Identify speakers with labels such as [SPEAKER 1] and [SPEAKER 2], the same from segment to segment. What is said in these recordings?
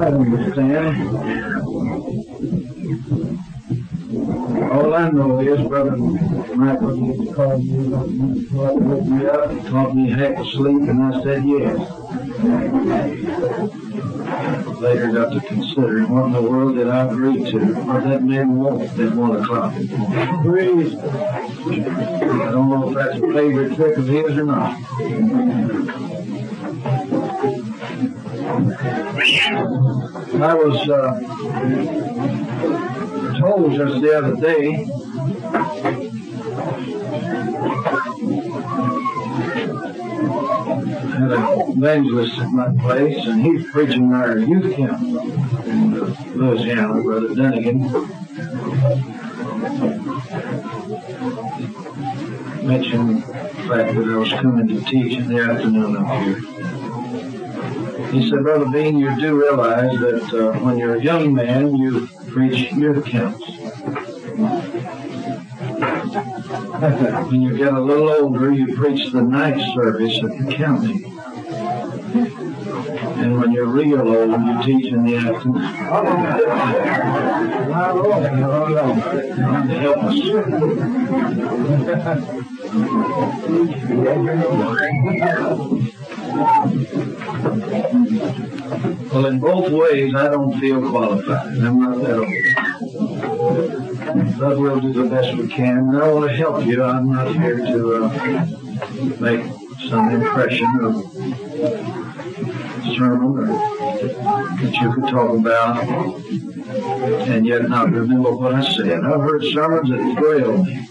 [SPEAKER 1] I don't understand. All I know is Brother Michael used to call me, up and woke me up, and taught me half asleep, and I said yes. Later got to considering what in the world did I agree to, what that man want at one o'clock. Please. I don't know if that's a favorite trick of his or not. I was uh, told just the other day had an evangelist at my place, and he's preaching our youth camp in Louisiana, Brother Dunnigan. Mentioned the fact that I was coming to teach in the afternoon up here. He said, Brother Bean, you do realize that uh, when you're a young man, you preach youth camps. when you get a little older, you preach the night service at the county. And when you're real old, you teach in the afternoon. Help us. Well, in both ways, I don't feel qualified. I'm not that old. But we'll do the best we can. And I want to help you. I'm not here to uh, make some impression of sermon or that you could talk about and yet not remember what I said. I've heard sermons that thrilled me.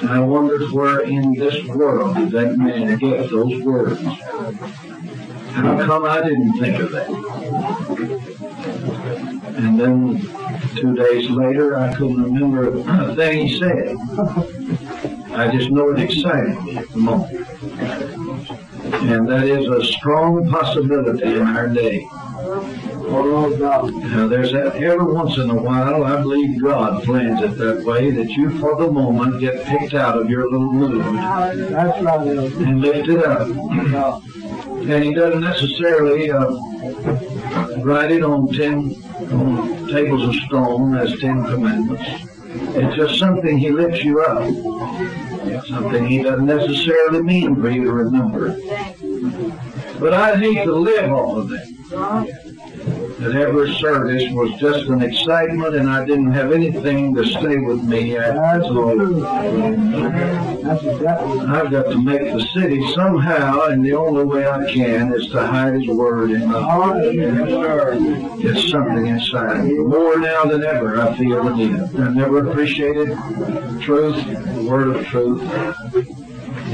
[SPEAKER 1] And I wondered where in this world did that man get those words? How come I didn't think of that? And then two days later, I couldn't remember a thing he said. I just know it excited me at the moment. And that is a strong possibility in our day. Now, there's that every once in a while, I believe God plans it that way, that you for the moment get picked out of your little mood and lifted up. And He doesn't necessarily uh, write it on ten on tables of stone as Ten Commandments. It's just something He lifts you up. It's something He doesn't necessarily mean for you to remember. But I hate to live off of that. That every service was just an excitement and I didn't have anything to stay with me.
[SPEAKER 2] That's exactly.
[SPEAKER 1] I've got to make the city somehow, and the only way I can is to hide His Word in my heart. It's something inside. More now than ever, I feel the need. I've never appreciated truth, the Word of truth,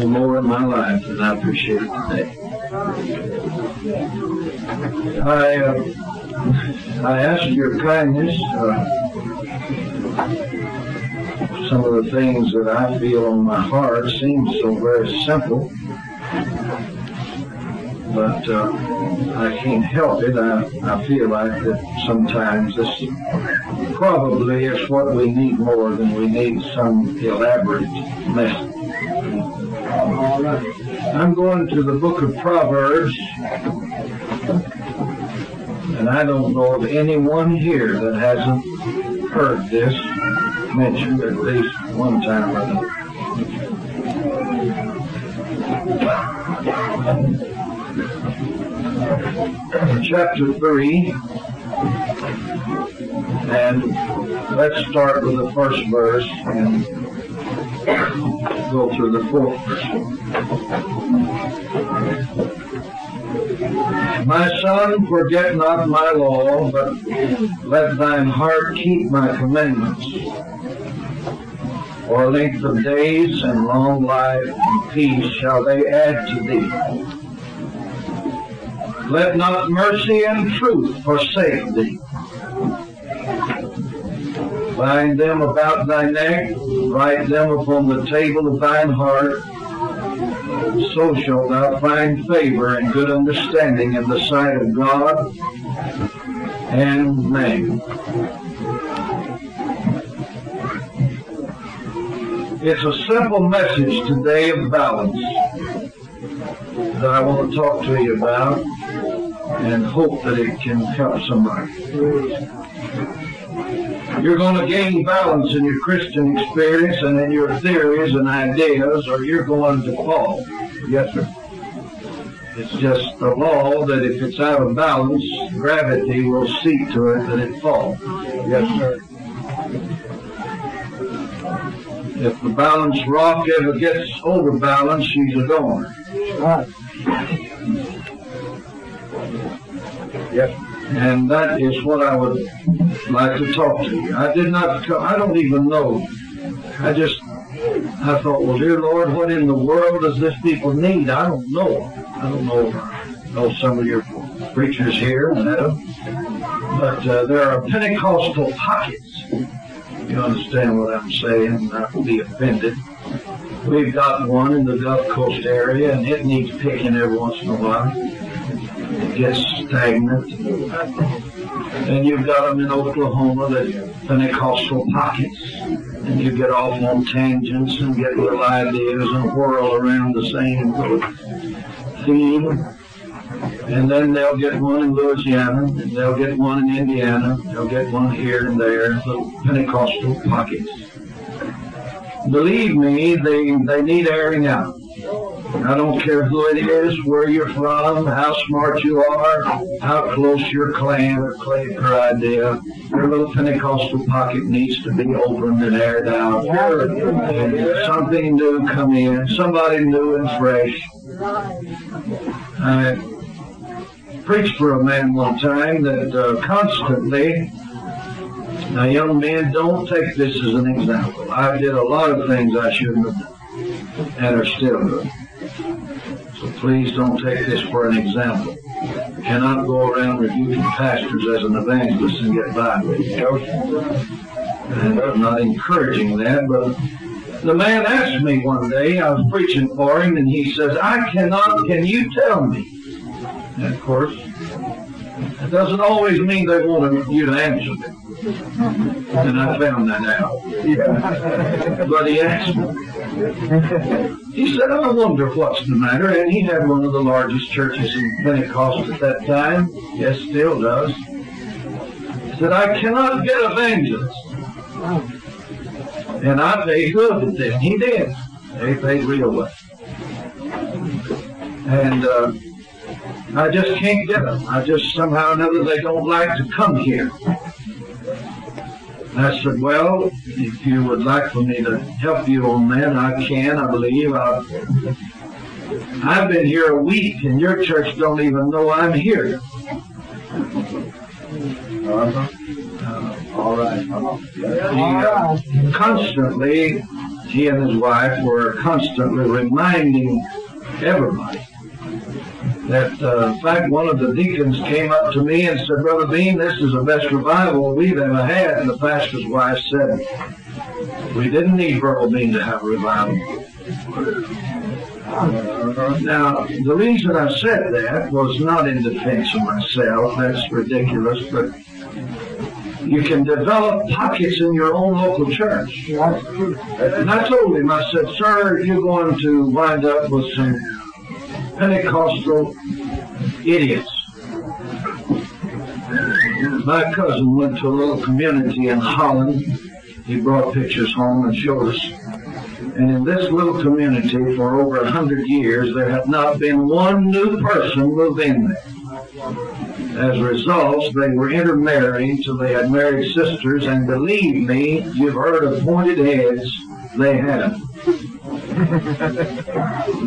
[SPEAKER 1] more in my life than I appreciate it today. I, uh, I ask your kindness. Uh, some of the things that I feel on my heart seem so very simple, but uh, I can't help it. I, I feel like that sometimes this probably is what we need more than we need some elaborate message. I'm going to the book of Proverbs, and I don't know of anyone here that hasn't heard this mentioned at least one time or another. Chapter 3, and let's start with the first verse and go through the fourth verse. My son, forget not my law, but let thine heart keep my commandments. For length of days and long life and peace shall they add to thee. Let not mercy and truth forsake thee. Bind them about thy neck, write them upon the table of thine heart. So shalt thou find favor and good understanding in the sight of God and man. It's a simple message today of balance that I want to talk to you about. and hope that it can help somebody. You're going to gain balance in your Christian experience and in your theories and ideas, or you're going to fall. Yes, sir. It's just the law that if it's out of balance, gravity will see to it that it falls. Yes, sir. If the balanced rock ever gets overbalanced, she's a goner.
[SPEAKER 2] Right.
[SPEAKER 1] Yes. And that is what I would like to talk to you. I did not, I don't even know. I just, I thought, well, dear Lord, what in the world does this people need? I don't know. I don't know. I know some of your preachers here, them. But uh, there are Pentecostal pockets. You understand what I'm saying, not to be offended. We've got one in the Gulf Coast area, and it needs picking every once in a while. It gets stagnant. And you've got them in Oklahoma, the Pentecostal pockets. And you get off on tangents and get little ideas and whirl around the same theme. And then they'll get one in Louisiana, and they'll get one in Indiana, they'll get one here and there, the Pentecostal pockets. Believe me, they, they need airing out. I don't care who it is, where you're from, how smart you are, how close your clan or claim or idea. Your little Pentecostal pocket needs to be opened and aired out. And something new come in, somebody new and fresh. I preached for a man one time that uh, constantly now, young men, don't take this as an example. I did a lot of things I shouldn't have done and are still doing. So please don't take this for an example. You cannot go around rebuking pastors as an evangelist and get by with it. And I'm not encouraging that, but the man asked me one day, I was preaching for him, and he says, I cannot, can you tell me? And of course, it doesn't always mean they want you to answer them. And I found that out. But he asked me. He said, I wonder what's the matter. And he had one of the largest churches in Pentecost at that time. Yes, still does. He said, I cannot get evangelists. And I paid good with them. He did. They paid real well. And uh, I just can't get them. I just somehow or another they don't like to come here. I said, well, if you would like for me to help you on that, I can, I believe. I, I've been here a week and your church don't even know I'm here.
[SPEAKER 2] All right.
[SPEAKER 1] He, uh, constantly, he and his wife were constantly reminding everybody that, uh, in fact, one of the deacons came up to me and said, Brother Bean, this is the best revival we've ever had. And the pastor's wife said, We didn't need Brother Bean to have a revival. Now, the reason I said that was not in defense of myself. That's ridiculous, but you can develop pockets in your own local church. And I told him, I said, sir, you're going to wind up with some Pentecostal idiots. My cousin went to a little community in Holland. He brought pictures home and showed us. And in this little community for over a hundred years, there had not been one new person move in there. As a result, they were intermarrying till they had married sisters, and believe me, you've heard of pointed heads, they had 'em.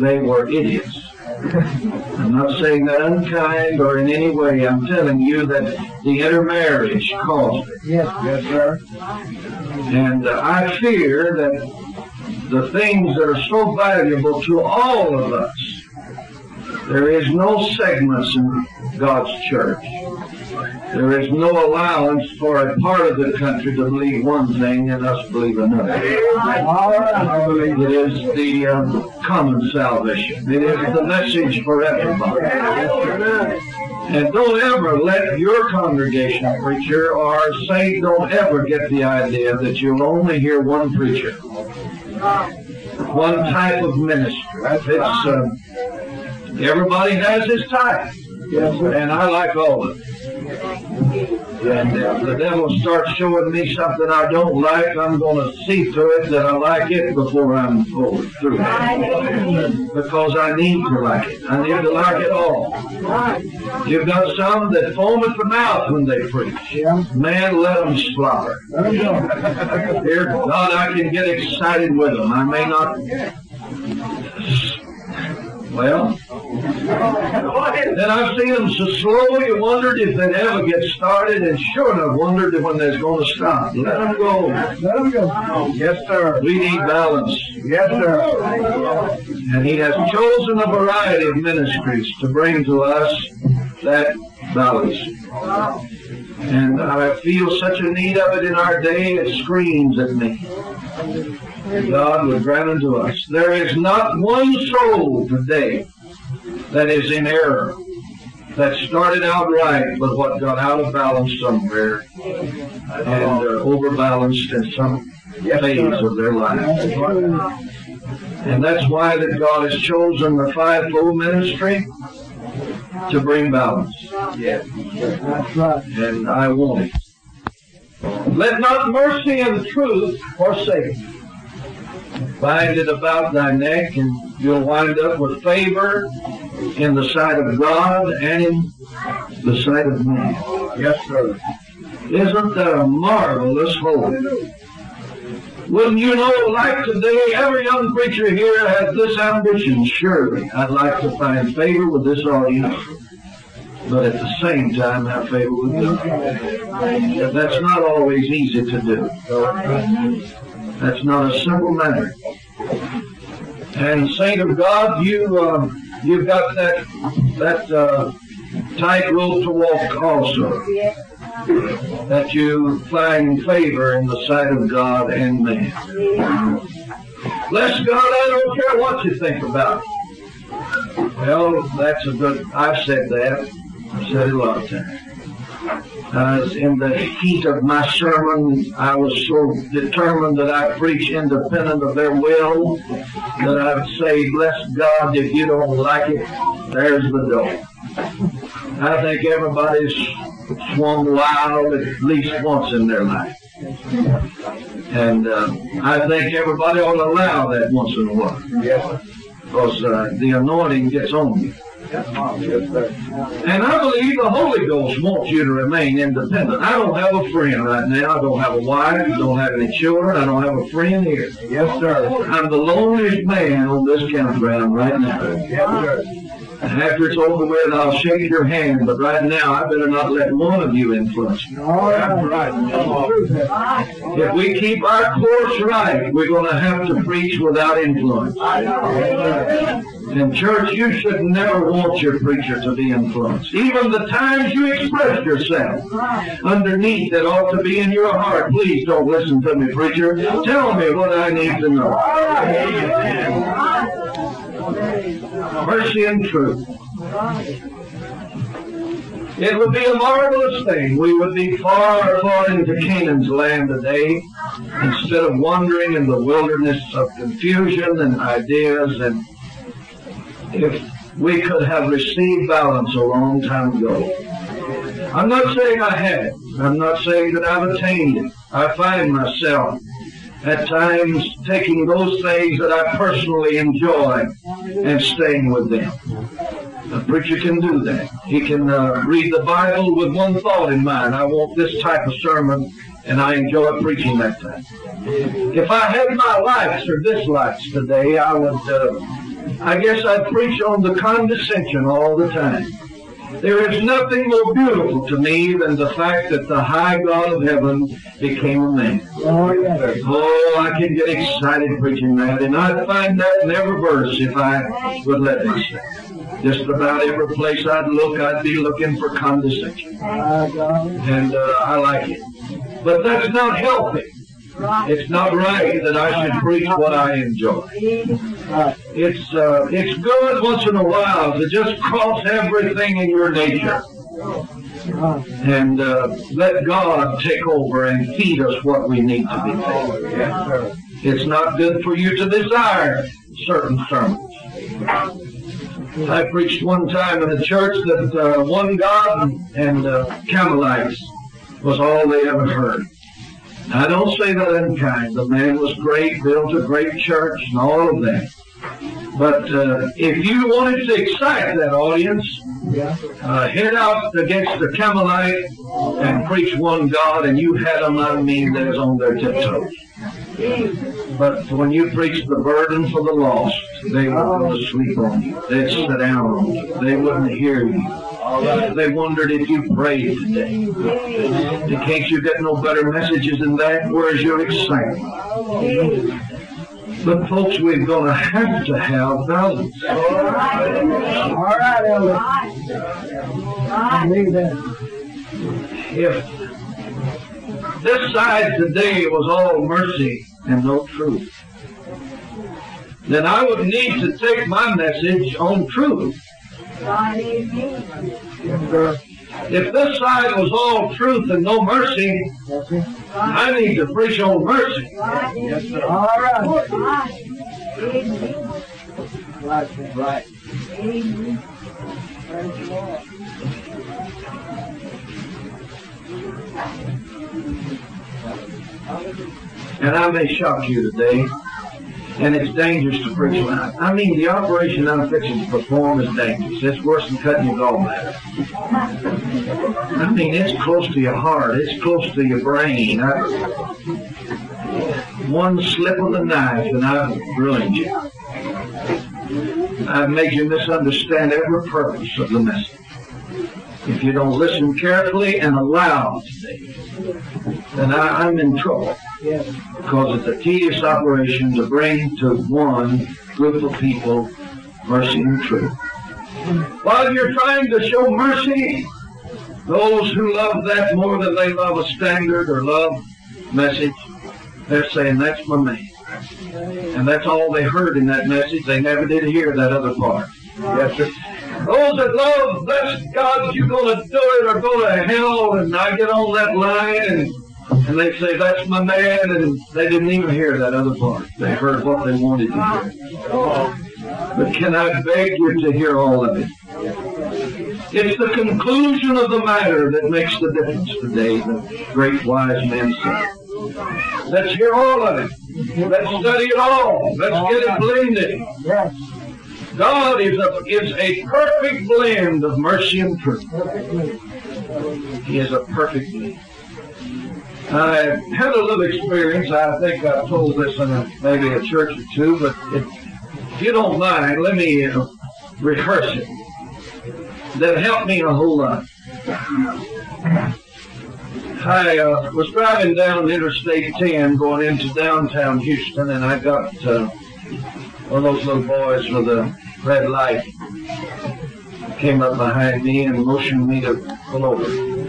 [SPEAKER 1] they were idiots. I'm not saying that unkind or in any way. I'm telling you that the intermarriage caused it.
[SPEAKER 2] Yes, yes, sir.
[SPEAKER 1] And uh, I fear that the things that are so valuable to all of us, there is no segments in God's church. There is no allowance for a part of the country to believe one thing and us believe another. It is the um, common salvation. It is the message for everybody. And don't ever let your congregation preacher or saint don't ever get the idea that you'll only hear one preacher, one type of ministry. It's, um, everybody has his type.
[SPEAKER 2] Yes, sir.
[SPEAKER 1] And I like all of them. And if the devil starts showing me something I don't like, I'm going to see through it that I like it before I'm over through it. Because I need to like it. I need to like it all. You've got some that foam at the mouth when they preach. Man, let them
[SPEAKER 2] him.
[SPEAKER 1] Dear God, I can get excited with them. I may not. Well, then I've seen them so slow you wondered if they'd ever get started, and sure enough wondered when they're going to stop. Let them go.
[SPEAKER 2] Let him go. Yes, sir.
[SPEAKER 1] We need balance.
[SPEAKER 2] Yes, sir.
[SPEAKER 1] And He has chosen a variety of ministries to bring to us that balance. And I feel such a need of it in our day, it screams at me. God would grant unto us. There is not one soul today that is in error, that started out right, but what got out of balance somewhere and uh, overbalanced in some phase of their life. And that's why that God has chosen the fivefold ministry to bring balance.
[SPEAKER 2] Yes. That's right.
[SPEAKER 1] And I want it. Let not mercy and truth forsake. thee. Bind it about thy neck, and you'll wind up with favor in the sight of God and in the sight of man.
[SPEAKER 2] Yes, sir.
[SPEAKER 1] Isn't that a marvelous hope? Wouldn't you know, like today, every young preacher here has this ambition. Surely, I'd like to find favor with this audience, but at the same time have favor with God. That's not always easy to do. That's not a simple matter. And saint of God, you uh, you've got that that uh, tightrope to walk also. That you find favor in the sight of God and man. Bless God, I don't care what you think about it. Well, that's a good. I've said that. I've said it a lot of times. As in the heat of my sermon, I was so determined that I preach independent of their will that I would say, bless God, if you don't like it, there's the door. I think everybody's swung wild at least once in their life. And uh, I think everybody ought to allow that once in a while
[SPEAKER 2] Yes,
[SPEAKER 1] because uh, the anointing gets on you.
[SPEAKER 2] Yes, sir.
[SPEAKER 1] And I believe the Holy Ghost wants you to remain independent. I don't have a friend right now. I don't have a wife. I don't have any children. I don't have a friend here.
[SPEAKER 2] Yes, sir.
[SPEAKER 1] I'm the loneliest man on this campground right now.
[SPEAKER 2] Yes, sir.
[SPEAKER 1] And after it's over with, I'll shake your hand. But right now, I better not let one of you influence me.
[SPEAKER 2] All right. Right.
[SPEAKER 1] If we keep our course right, we're going to have to preach without influence. In church, you should never want your preacher to be influenced. Even the times you express yourself underneath that ought to be in your heart. Please don't listen to me, preacher. Tell me what I need to know. Mercy and truth. It would be a marvelous thing. We would be far, far into Canaan's land today instead of wandering in the wilderness of confusion and ideas. And if we could have received balance a long time ago. I'm not saying I it. I'm not saying that I've attained it. I find myself at times taking those things that I personally enjoy and staying with them. A preacher can do that. He can uh, read the Bible with one thought in mind. I want this type of sermon, and I enjoy preaching that time. If I had my likes or dislikes today, I would, uh, I guess I'd preach on the condescension all the time. There is nothing more beautiful to me than the fact that the high God of heaven became a man.
[SPEAKER 2] Oh, yes.
[SPEAKER 1] Oh, I can get excited preaching that, and I'd find that in every verse if I would let myself. Just about every place I'd look, I'd be looking for condescension. And uh, I like it. But that's not healthy. It's not right that I should preach what I enjoy.
[SPEAKER 2] Right.
[SPEAKER 1] It's uh, it's good once in a while to just cross everything in your nature
[SPEAKER 2] Right.
[SPEAKER 1] and uh, let God take over and feed us what we need to be fed. It's not good for you to desire certain sermons. I preached one time in a church that uh, one God and uh, Campbellites was all they ever heard. I don't say that unkind. The man was great, built a great church, and all of that. But uh, if you wanted to excite that audience, uh, head out against the Campbellite and preach one God, and you had them, I mean, that is on their tiptoes. But when you preach the burden for the lost, they would go to sleep on you. They'd sit down on you. They wouldn't hear you. They wondered if you prayed today. In case you get no better messages than that, where's your excitement? But folks, we're going to have to have balance.
[SPEAKER 2] All right, Elder. I need that.
[SPEAKER 1] If this side today was all mercy and no truth, then I would need to take my message on truth. If this side was all truth and no mercy, I need to preach on mercy.
[SPEAKER 2] Yes, sir. All right. Right.
[SPEAKER 3] Right.
[SPEAKER 1] And I may shock you today, and it's dangerous to preach like I mean, the operation I'm fixing to perform is dangerous. It's worse than cutting your gallbladder. I mean, it's close to your heart. It's close to your brain. I, one slip of the knife, and I've ruined you. I've made you misunderstand every purpose of the message. If you don't listen carefully and aloud today, then I, I'm in trouble Because it's a tedious operation to bring to one group of people mercy and truth. While you're trying to show mercy, those who love that more than they love a standard or love message, they're saying, that's my man. And that's all they heard in that message. They never did hear that other part. Yes, sir. Those that love, that's God, you're going to do it or go to hell. And I get on that line and and they say, that's my man, and they didn't even hear that other part. They heard what they wanted to hear. But can I beg you to hear all of it? It's the conclusion of the matter that makes the difference today, the great wise man said. Let's hear all of it. Let's study it all. Let's get it blended.
[SPEAKER 2] Yes.
[SPEAKER 1] God is a, is a perfect blend of mercy and truth. He is a perfect blend. I had a little experience. I think I've told this in a, maybe a church or two, but if, you don't mind, let me uh, rehearse it. That helped me a whole lot. I uh, was driving down Interstate 10 going into downtown Houston, and I got uh, one of those little boys with a red light came up behind me and motioned me to pull over.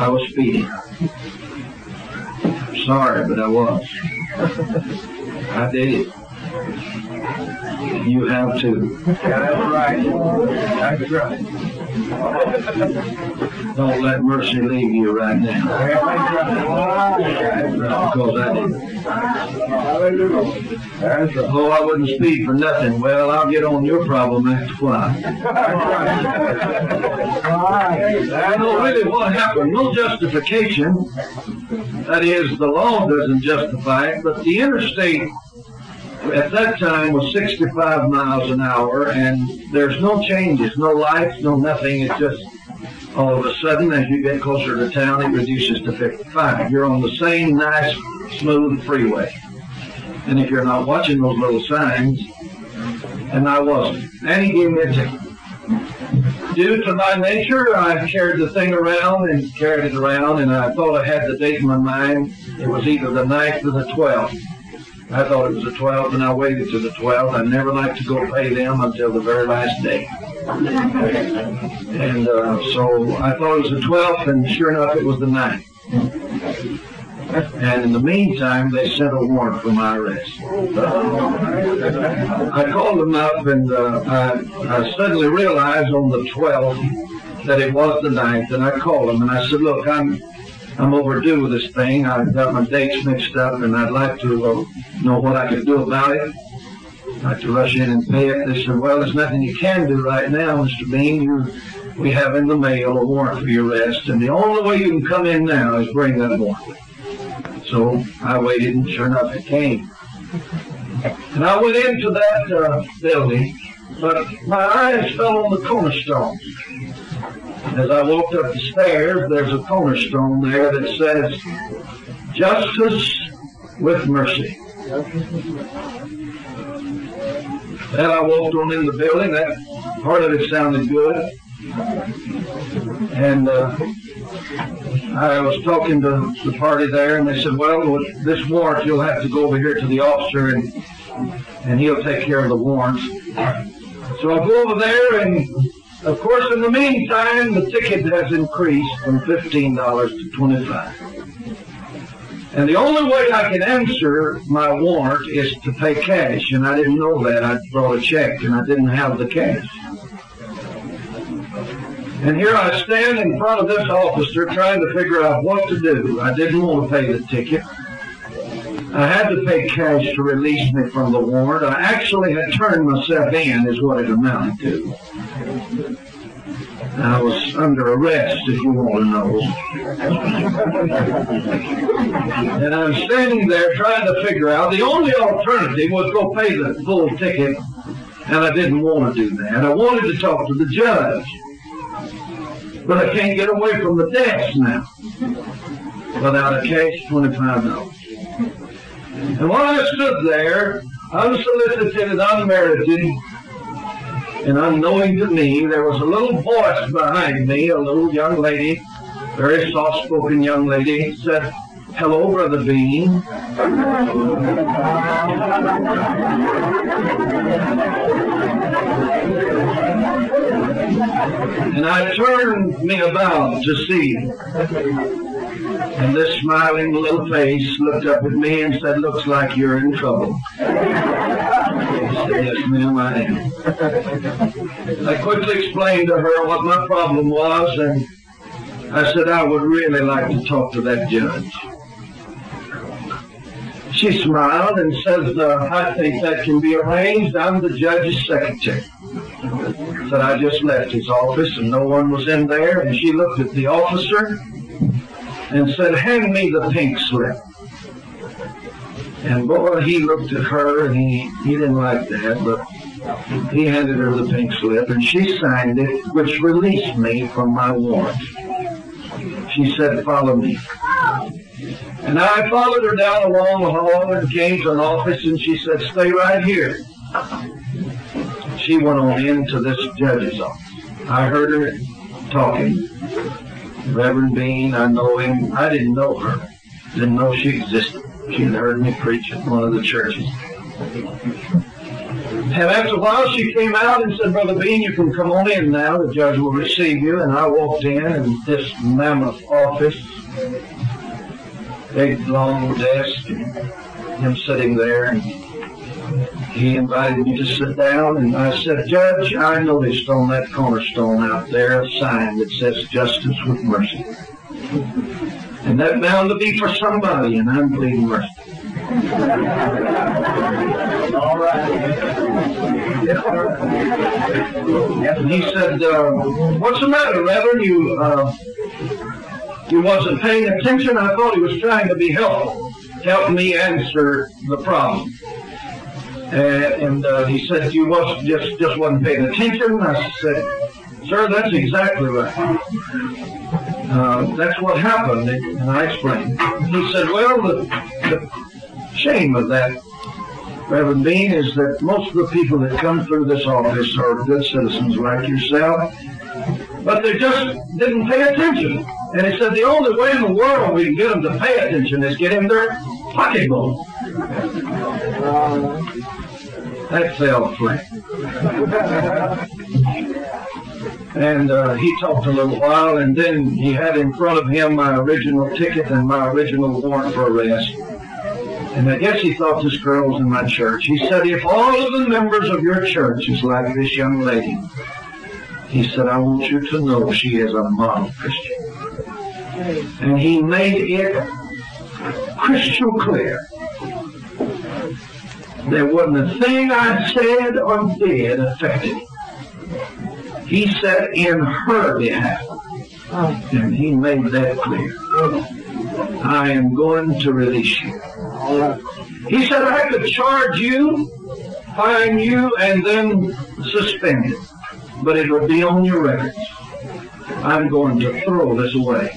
[SPEAKER 1] I was speeding. Sorry, but I was. I did it. You have too.
[SPEAKER 3] That's right. That's right.
[SPEAKER 1] Don't let mercy leave you right now. Because I did. Oh, I wouldn't speed for nothing. Well, I'll get on your problem after
[SPEAKER 3] right.
[SPEAKER 1] I know really what happened. No justification. That is, the law doesn't justify it, but the interstate at that time was 65 miles an hour, and there's no changes, no lights, no nothing. It's just all of a sudden, as you get closer to town, it reduces to 55. You're on the same nice, smooth freeway. And if you're not watching those little signs, and I wasn't, and he gave me a ticket. Due to my nature, I carried the thing around and carried it around, and I thought I had the date in my mind. It was either the 9th or the 12th. I thought it was the 12th, and I waited to the 12th. I never liked to go pay them until the very last day. And uh, so I thought it was the 12th, and sure enough, it was the 9th. And in the meantime, they sent a warrant for my arrest. I called them up, and uh, I, I suddenly realized on the 12th that it was the 9th, and I called them, and I said, look, I'm I'm overdue with this thing. I've got my dates mixed up, and I'd like to uh, know what I can do about it. I'd like to rush in and pay it. They said, well, there's nothing you can do right now, Mr. Bean. You, we have in the mail a warrant for your arrest, and the only way you can come in now is bring that warrant. So I waited, and sure enough, it came. And I went into that uh, building, but my eyes fell on the cornerstone. As I walked up the stairs, there's a cornerstone there that says, Justice with Mercy. And I walked on in the building. That part of it sounded good. And uh, I was talking to the party there, and they said, "Well, with this warrant, you'll have to go over here to the officer, and and he'll take care of the warrants." So I go over there, and of course, in the meantime, the ticket has increased from fifteen dollars to twenty-five. And the only way I can answer my warrant is to pay cash, and I didn't know that. I brought a check, and I didn't have the cash. And here I stand in front of this officer trying to figure out what to do. I didn't want to pay the ticket. I had to pay cash to release me from the warrant. I actually had turned myself in, is what it amounted to. I was under arrest, if you want to know. and I'm standing there trying to figure out the only alternative was go pay the full ticket, and I didn't want to do that. I wanted to talk to the judge, but I can't get away from the desk now without a cash twenty-five dollars. And while I stood there, unsolicited and unmerited, and unknowing to me, there was a little voice behind me, a little young lady, very soft-spoken young lady, said, Hello, Brother Bean. And I turned me about to see. And this smiling little face looked up at me and said, Looks like you're in trouble. I said, Yes, ma'am, I am. I quickly explained to her what my problem was, and I said I would really like to talk to that judge. She smiled and says, uh, I think that can be arranged. I'm the judge's secretary. Said I just left his office and no one was in there, and she looked at the officer and said, Hand me the pink slip. And boy, he looked at her and he, he didn't like that, but he handed her the pink slip and she signed it, which released me from my warrant. She said, Follow me. And I followed her down along the hall and came to an office and she said, Stay right here. She went on into this judge's office. I heard her talking. Reverend Bean, I know him. I didn't know her. Didn't know she existed. She had heard me preach at one of the churches. And after a while, she came out and said, Brother Bean, you can come on in now. The judge will receive you. And I walked in, and this mammoth office, big long desk, and him sitting there, and he invited me to sit down, and I said, Judge, I noticed on that cornerstone out there a sign that says justice with mercy. And that bound to be for somebody, and I'm pleading mercy.
[SPEAKER 2] All right.
[SPEAKER 1] And he said, uh, what's the matter, Reverend? You, uh, you wasn't paying attention? I thought he was trying to be helpful, help me answer the problem. And, and uh, he said, you was just, just wasn't paying attention? I said, sir, that's exactly right. Uh, that's what happened, and I explained. He said, well, the, the shame of that, Reverend Bean, is that most of the people that come through this office are good citizens like yourself, but they just didn't pay attention. And he said the only way in the world we can get them to pay attention is get in their pocketbook. That fell flat. And uh, he talked a little while, and then he had in front of him my original ticket and my original warrant for arrest. And I guess he thought this girl was in my church. He said, if all of the members of your church is like this young lady, he said, I want you to know she is a model Christian. And he made it crystal clear There wasn't a thing I said or did affected him. He said in her behalf. Oh. And he made that clear. I am going to release you. He said I could charge you, fine you, and then suspend it. But it would be on your records. I'm going to throw this away.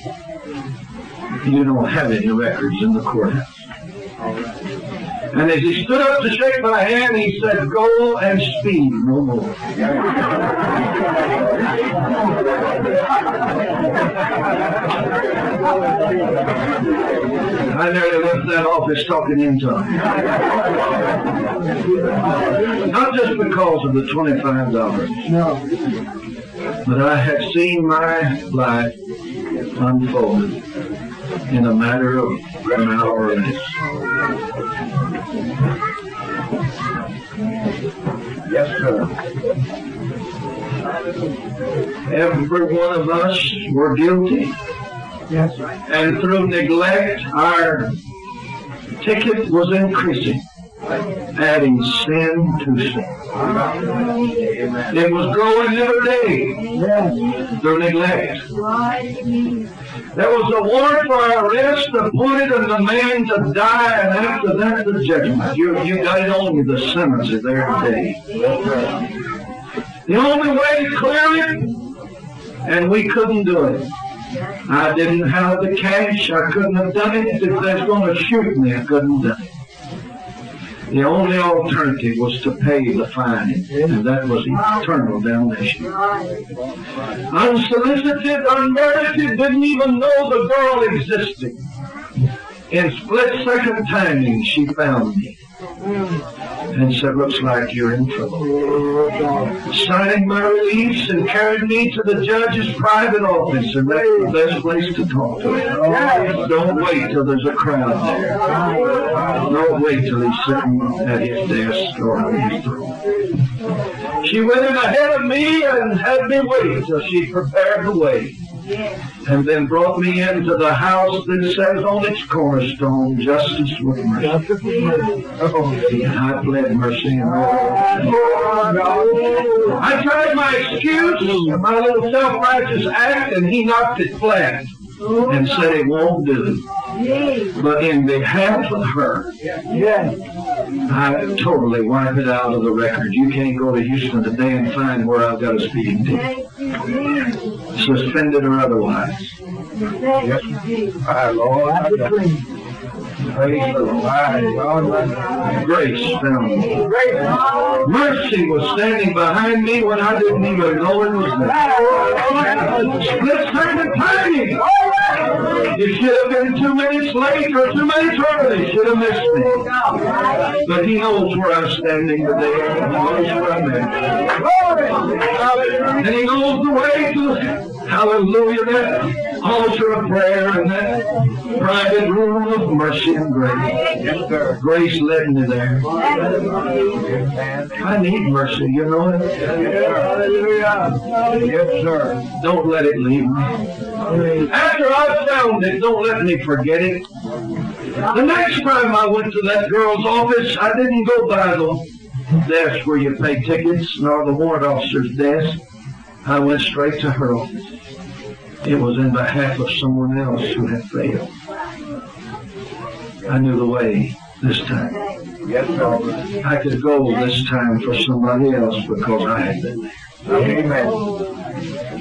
[SPEAKER 1] You don't have any records in the courthouse. And as he stood up to shake my hand, he said, Go and speed no more. I nearly left that office talking in tongues. Not just because of the $25.
[SPEAKER 2] No.
[SPEAKER 1] But I had seen my life unfold in a matter of an hour or less.
[SPEAKER 3] Yes, sir.
[SPEAKER 1] Every one of us were guilty,
[SPEAKER 2] Yes.
[SPEAKER 1] and through neglect, our ticket was increasing, adding sin to sin. It was growing every day through neglect. There was a warrant for arrest appointed and the man to die, and after that, the judgment. You, you got it on you, the sentence is there today. The only way to clear it, and we couldn't do it. I didn't have the cash, I couldn't have done it. If they was going to shoot me, I couldn't do it. The only alternative was to pay the fine, and that was eternal damnation. Unsolicited, unmerited, didn't even know the girl existed. In split second timing, she found me Mm. and said, looks like you're in trouble. Signed my release and carried me to the judge's private office, and that's the best place to talk to him. Don't wait till there's a crowd there. Don't wait till he's sitting at his desk or on his throne. She went in ahead of me and had me wait till she prepared the way. And then brought me into the house that says on its cornerstone, justice with mercy. And I pled mercy and. I tried my excuse, my little self-righteous act, and he knocked it flat and said it won't do. But in behalf of her,
[SPEAKER 2] Yes.
[SPEAKER 1] I totally wipe it out of the record. You can't go to Houston today and find where I've got a speeding ticket, suspended or otherwise.
[SPEAKER 3] My Lord.
[SPEAKER 2] That's the dream.
[SPEAKER 3] Praise the
[SPEAKER 1] Grace found me. Mercy was standing behind me when I didn't even know it was there. Split second timing. You should have been two minutes late or two minutes early. Should have missed me. But he knows where I'm standing today. He knows where I'm at. And he knows the way to hallelujah, that altar of prayer and that private room of mercy and grace.
[SPEAKER 3] Yes, sir.
[SPEAKER 1] Grace led me there. I need mercy, you know it.
[SPEAKER 3] Hallelujah. Yes, sir.
[SPEAKER 1] Don't let it leave me. After I found it, don't let me forget it. The next time I went to that girl's office, I didn't go by the desk where you pay tickets, nor the warrant officer's desk. I went straight to her office. It was in behalf of someone else who had failed. I knew the way this time.
[SPEAKER 3] Yes, sir.
[SPEAKER 1] I could go this time for somebody else because I had been there.
[SPEAKER 3] Amen.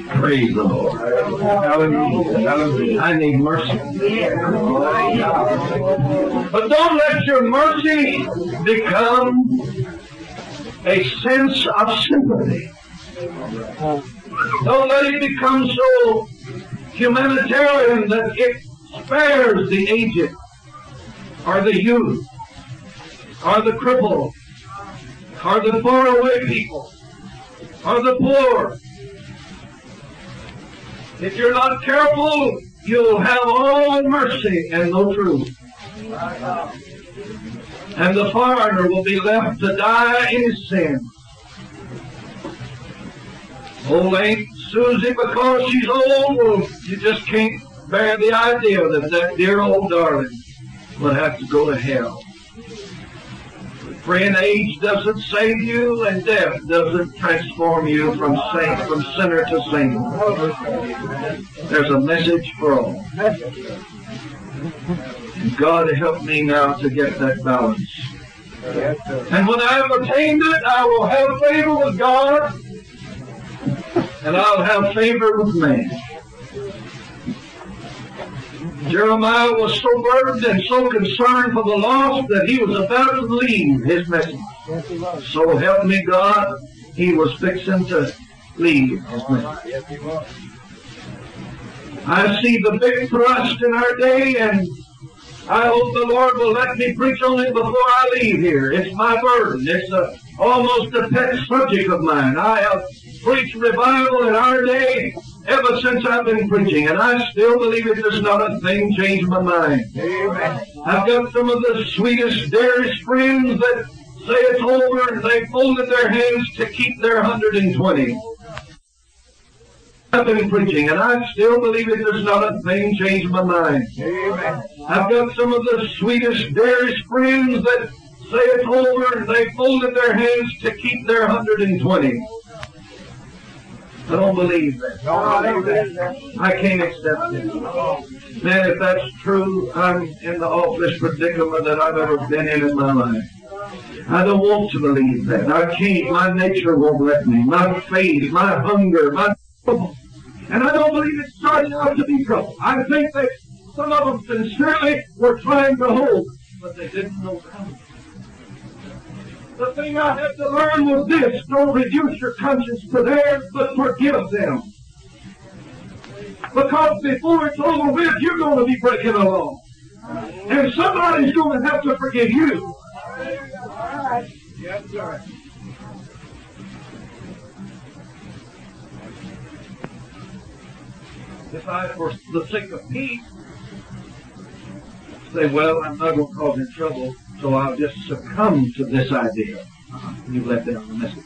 [SPEAKER 1] Praise the Lord.
[SPEAKER 3] Hallelujah. Hallelujah.
[SPEAKER 1] I need mercy. But don't let your mercy become a sense of sympathy. Don't let it become so humanitarian that it spares the aged or the youth or the crippled or the faraway people or the poor. If you're not careful, you'll have all mercy and no truth. And the foreigner will be left to die in sin. Oh, old Aunt Susie, because she's old, well, you just can't bear the idea that that dear old darling would have to go to hell. Friend, age doesn't save you, and death doesn't transform you from saint, from sinner to saint. There's a message for all. God help me now to get that balance. And when I have attained it, I will have favor with God, and I'll have favor with man. Jeremiah was so burdened and so concerned for the lost that he was about to leave his message. So help me God, he was fixing to leave his message. I see the big thrust in our day, and I hope the Lord will let me preach on it before I leave here. It's my burden. It's a, almost a pet subject of mine. I have preached revival in our day ever since I've been preaching, and I still believe it does not a thing change my mind.
[SPEAKER 2] Amen.
[SPEAKER 1] I've got some of the sweetest, dearest friends that say it's over, and they folded their hands to keep their 120. I've been preaching, and I still believe it does not a thing change my mind.
[SPEAKER 2] Amen.
[SPEAKER 1] I've got some of the sweetest, dearest friends that say it's over, and they folded their hands to keep their 120. I don't believe that.
[SPEAKER 2] Don't believe that.
[SPEAKER 1] I can't accept it. Man, if that's true, I'm in the awfulest predicament that I've ever been in in my life. I don't want to believe that. I can't. My nature won't let me. My faith, my hunger, my trouble. And I don't believe it's starting out to be trouble. I think that some of them sincerely were trying to hold, but they didn't know how. The thing I had to learn was this. Don't reduce your conscience to theirs, but forgive them. Because before it's over with, you're going to be breaking the law. And somebody's going to have to forgive you.
[SPEAKER 2] Yes, sir.
[SPEAKER 1] If I, for the sake of peace, say, well, I'm not going to cause him trouble, so I'll just succumb to this idea. You let down the message.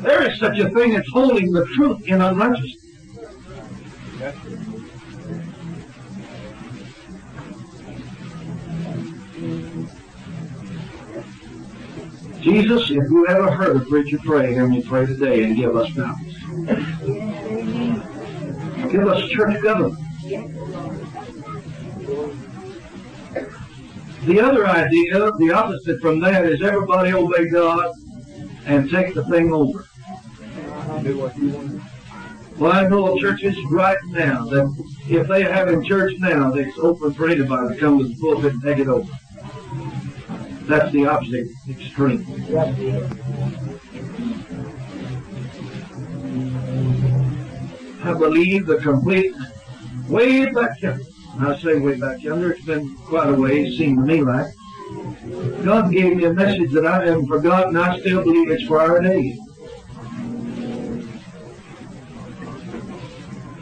[SPEAKER 1] There is such a thing as holding the truth in unrighteousness. Jesus, if you ever heard a preacher pray, hear me pray today and give us balance. Give us church government. The other idea, the opposite from that, is everybody obey God and take the thing over. Well, I know churches right now that if they have in church now, it's open for anybody to come to the pulpit and take it over. That's the opposite extreme. I believe the complete way back yonder. I say way back yonder, it's been quite a ways, seemed to me like. God gave me a message that I haven't forgotten. I still believe it's for our day.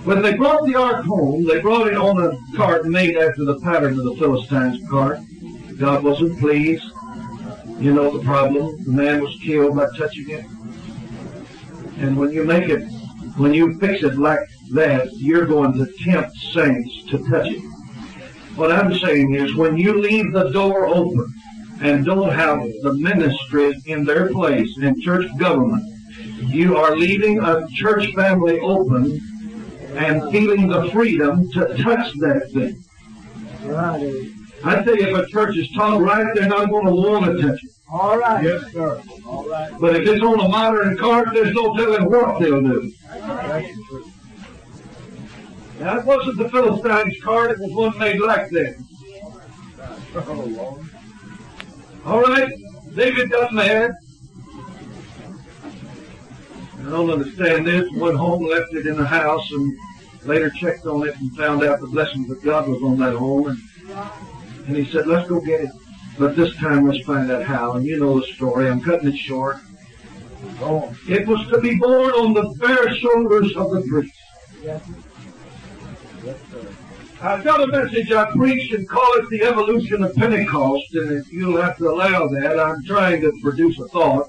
[SPEAKER 1] When they brought the ark home, they brought it on a cart made after the pattern of the Philistines' cart. God wasn't pleased. You know the problem. The man was killed by touching it. And when you make it, when you fix it like that, you're going to tempt saints to touch it. What I'm saying is when you leave the door open and don't have the ministry in their place in church government, you are leaving a church family open and feeling the freedom to touch that thing.
[SPEAKER 2] Right.
[SPEAKER 1] I tell you, if a church is taught right, they're not going to want to touch it.
[SPEAKER 2] All right. Yes, sir. All right.
[SPEAKER 1] But if it's on a modern cart, there's no telling what they'll do. Now, it wasn't the Philistines' card, it was one made like that.
[SPEAKER 2] Oh, Lord.
[SPEAKER 1] All right, David got mad. I don't understand this. Went home, left it in the house, and later checked on it and found out the blessings of God was on that home. And, and he said, let's go get it. But this time, let's find out how. And you know the story. I'm cutting it short. It was to be born on the bare shoulders of the priest. I've got a message I preach and call it the evolution of Pentecost, and if you'll have to allow that, I'm trying to produce a thought.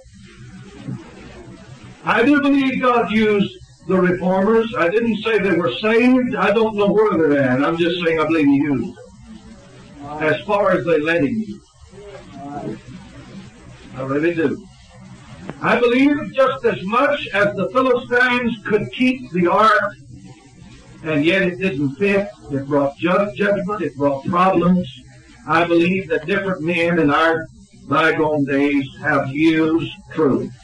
[SPEAKER 1] I do believe God used the reformers. I didn't say they were saved. I don't know where they're at. I'm just saying I believe He used them. as far as they let him. I really do. I believe just as much as the Philistines could keep the ark, and yet it didn't fit, it brought ju- judgment, it brought problems. I believe that different men in our bygone days have used truths.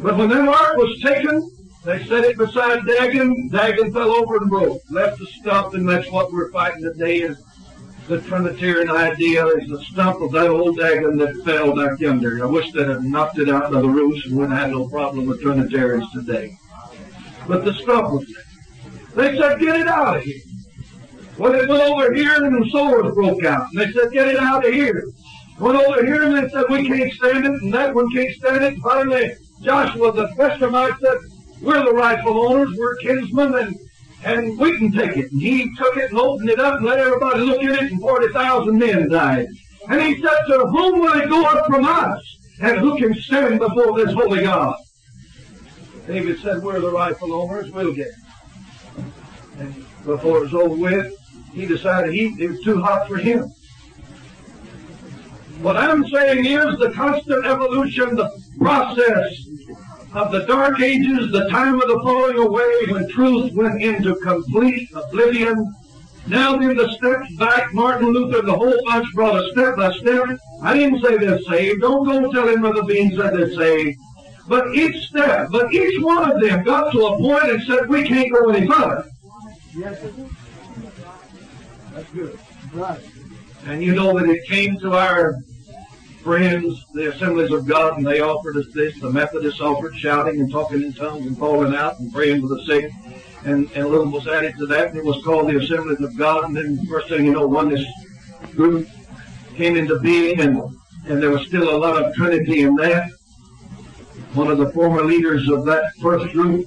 [SPEAKER 1] But when that ark was taken, they set it beside Dagon. Dagon fell over and broke, left the stump, and that's what we're fighting today is the Trinitarian idea is the stump of that old Dagon that fell back yonder. I wish they'd have knocked it out by the roots and wouldn't have had no problem with Trinitarians today. But the stump was there. They said, get it out of here. Well, it went over here and the sores broke out. And they said, get it out of here. Went over here and they said, we can't stand it. And that one can't stand it. Finally, Joshua the Bethshemite said, we're the rightful owners. We're kinsmen and, and we can take it. And he took it and opened it up and let everybody look at it and 40,000 men died. And he said, to whom will it go up from us? And who can stand before this holy God? David said, we're the rightful owners. We'll get it. And before it was over with, he decided he, it was too hot for him. What I'm saying is the constant evolution, the process of the dark ages, the time of the falling away when truth went into complete oblivion. Now then the steps back, Martin Luther, the whole bunch brought a step by step. I didn't say they're saved. Don't go telling Brother Bean said they're saved. But each step, but each one of them got to a point and said, we can't go any further.
[SPEAKER 2] Yes. That's good. Right.
[SPEAKER 1] And you know that it came to our friends, the Assemblies of God, and they offered us this. The Methodists offered shouting and talking in tongues and falling out and praying for the sick. And, and a little was added to that, and it was called the Assemblies of God. And then first thing you know, one this group came into being, and, and there was still a lot of Trinity in that. One of the former leaders of that first group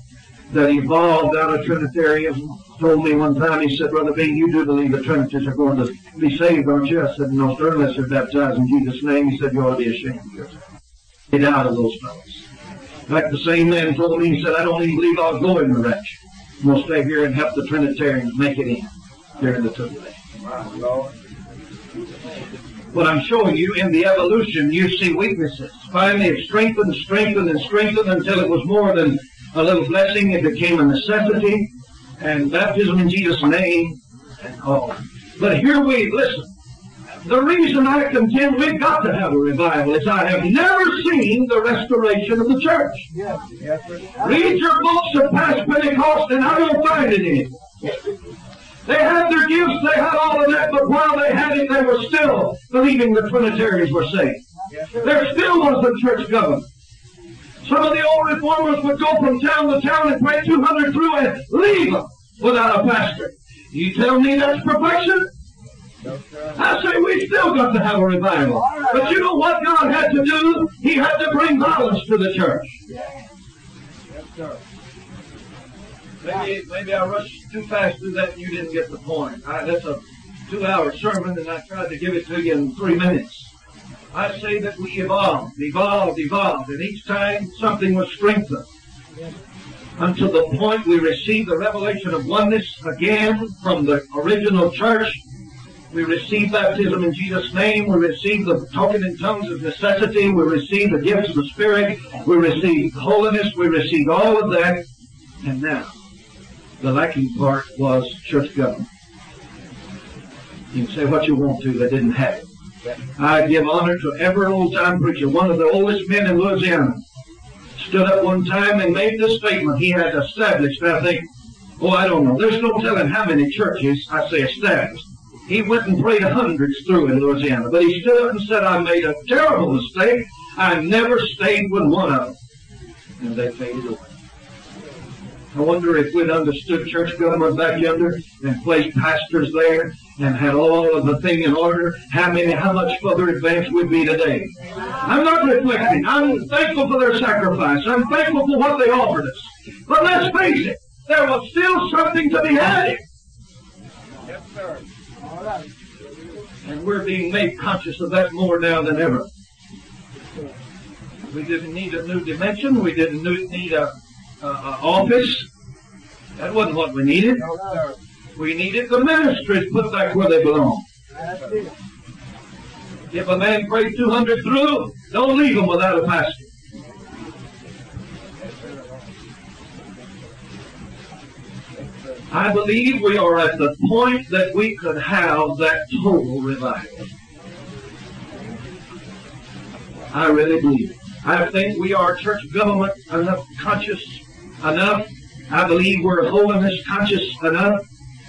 [SPEAKER 1] that evolved out of Trinitarianism told me one time, he said, Brother Bean, you do believe the Trinities are going to be saved, don't you? I said, no, sir, unless they're baptized in Jesus' name. He said, you ought to be ashamed of yourself. Get out of those fellows. In fact, the same man told me, he said, I don't even believe I'll go in the rapture. We'll stay here and help the Trinitarians make it in during the tribulation.
[SPEAKER 2] My Lord.
[SPEAKER 1] What I'm showing you in the evolution, you see weaknesses. Finally, it strengthened, strengthened, and strengthened until it was more than a little blessing. It became a necessity. And baptism in Jesus' name. Oh. But here we, listen. The reason I contend we've got to have a revival is I have never seen the restoration of the church.
[SPEAKER 2] Yes, yes.
[SPEAKER 1] Read your books of past Pentecost and I don't find it in it. They had their gifts, they had all of that, but while they had it, they were still believing the Trinitarians were saved. There still wasn't church government. Some of the old reformers would go from town to town and pray 200 through and leave them without a pastor. You tell me that's perfection? I say we still got to have a revival. But you know what God had to do? He had to bring violence to the church.
[SPEAKER 2] Yes, sir.
[SPEAKER 1] Maybe, maybe I rushed too fast through that and you didn't get the point. I, that's a two-hour sermon and I tried to give it to you in three minutes. I say that we evolved, evolved, evolved, and each time something was strengthened. Until the point we received the revelation of oneness again from the original church. We received baptism in Jesus' name. We received the talking in tongues of necessity. We received the gifts of the Spirit. We received holiness. We received all of that. And now, the lacking part was church government. You can say what you want to, they didn't have it. I give honor to every old time preacher. One of the oldest men in Louisiana stood up one time and made this statement. He had established, I think, oh, I don't know. There's no telling how many churches, I say established. He went and prayed hundreds through in Louisiana, but he stood up and said, I made a terrible mistake. I never stayed with one of them. And they faded away. I wonder if we'd understood church government back yonder and placed pastors there and had all of the thing in order, how many, how much further advanced we'd be today. I'm not reflecting. I'm thankful for their sacrifice. I'm thankful for what they offered us. But let's face it, there was still something to be had.
[SPEAKER 2] Yes, sir. All right.
[SPEAKER 1] And we're being made conscious of that more now than ever. We didn't need a new dimension. We didn't need a, a, a office. That wasn't what we needed. We needed the ministries put back where they belong. If a man prayed 200 through, don't leave him without a pastor. I believe we are at the point that we could have that total revival. I really believe. it. I think we are church government enough conscious enough. I believe we're holiness conscious enough.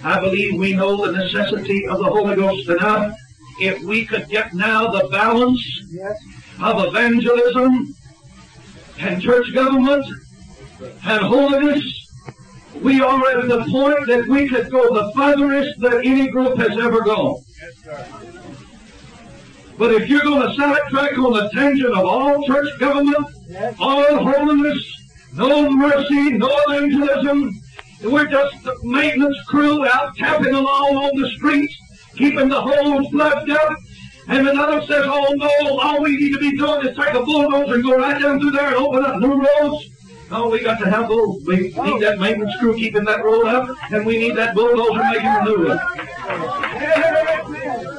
[SPEAKER 1] I believe we know the necessity of the Holy Ghost enough. If we could get now the balance
[SPEAKER 2] Yes.
[SPEAKER 1] of evangelism and church government and holiness, we are at the point that we could go the farthest that any group has ever gone. But if you're going to sidetrack on the tangent of all church government,
[SPEAKER 2] Yes.
[SPEAKER 1] all holiness, no mercy, no evangelism, we're just the maintenance crew out tapping along on the streets, keeping the holes plugged up. And another says, oh no, all we need to be doing is take a bulldozer and go right down through there and open up new roads. No, we got to have those. We need that maintenance crew keeping that road up, and we need that bulldozer making the new road.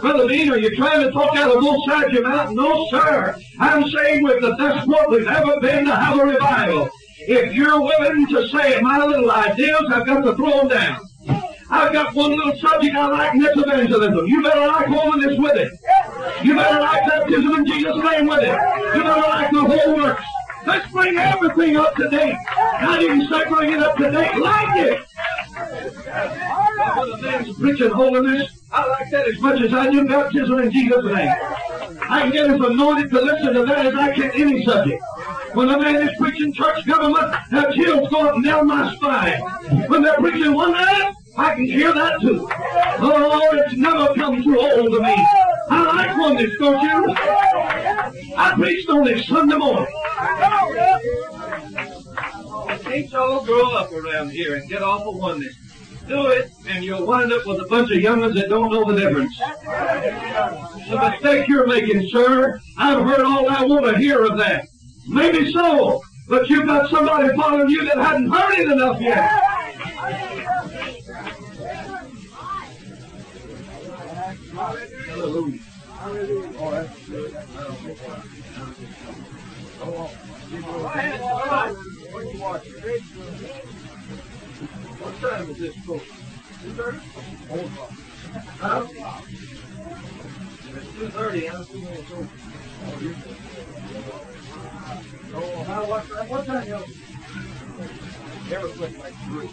[SPEAKER 1] Brother Bean, are you trying to talk out of both sides of your mouth? No, sir. I'm saying with the best what we've ever been to have a revival. If you're willing to say my little ideas, I've got to throw them down. I've got one little subject I like, and that's evangelism. You better like holiness with it. You better like baptism in Jesus' name with it. You better like the whole works. Let's bring everything up to date. I didn't say bring it up to date. Like it. When a man's preaching holiness, I like that as much as I do baptism in Jesus' name. I can get as anointed to listen to that as I can any subject. When a man is preaching church government, that chills go up down my spine. When they're preaching one night, I can hear that too. Oh, it's never come too old to me. I like oneness, don't you? I preached on it Sunday morning. Ain't y'all grow up around here and get off of oneness. Do it, and you'll wind up with a bunch of young'uns that don't know the difference. The mistake you're making, sir, I've heard all I want to hear of that. Maybe so, but you've got somebody following you that hadn't heard it enough yet. Hallelujah. What time is this book? Two thirty? Huh? It's two thirty, I'm two minutes over. Oh, how, what, time y'all? Never click like three.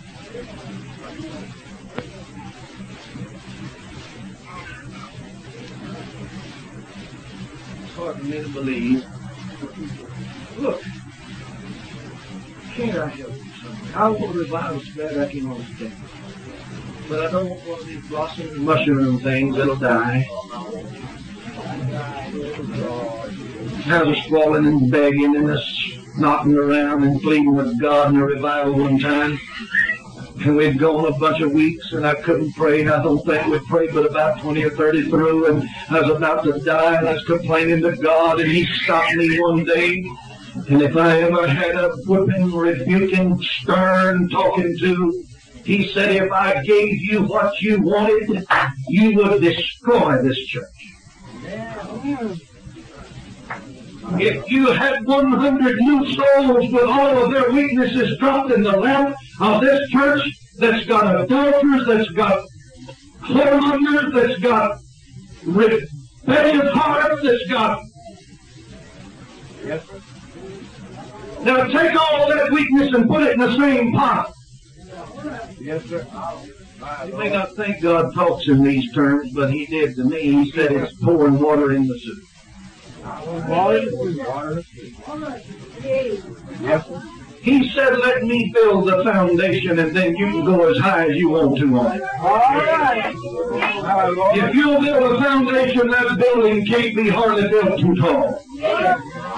[SPEAKER 1] It's hard for me to believe. Look, can't I help you? I want to revive spread I can understand. But I don't want one of these blossom mushroom things that'll die. Have us falling and begging and us knocking around and pleading with God in a revival one time. And we'd gone a bunch of weeks and I couldn't pray. and I don't think we prayed but about 20 or 30 through and I was about to die and I was complaining to God and He stopped me one day. And if I ever had a whipping, rebuking, stern talking to, He said if I gave you what you wanted, you would destroy this church. If you had 100 new souls with all of their weaknesses dropped in the lap of this church that's got adulterers, that's got whoremongers, that's got rebellious hearts, that's got. Now take all that weakness and put it in the same pot.
[SPEAKER 3] Yes, sir.
[SPEAKER 1] You may not think God talks in these terms, but He did to me. He said it's pouring water in the soup.
[SPEAKER 3] Water, water. Yes, sir.
[SPEAKER 1] He said, let me build the foundation and then you can go as high as you want to on it.
[SPEAKER 2] All right.
[SPEAKER 1] If you'll build a foundation, that building can't be hardly built too tall.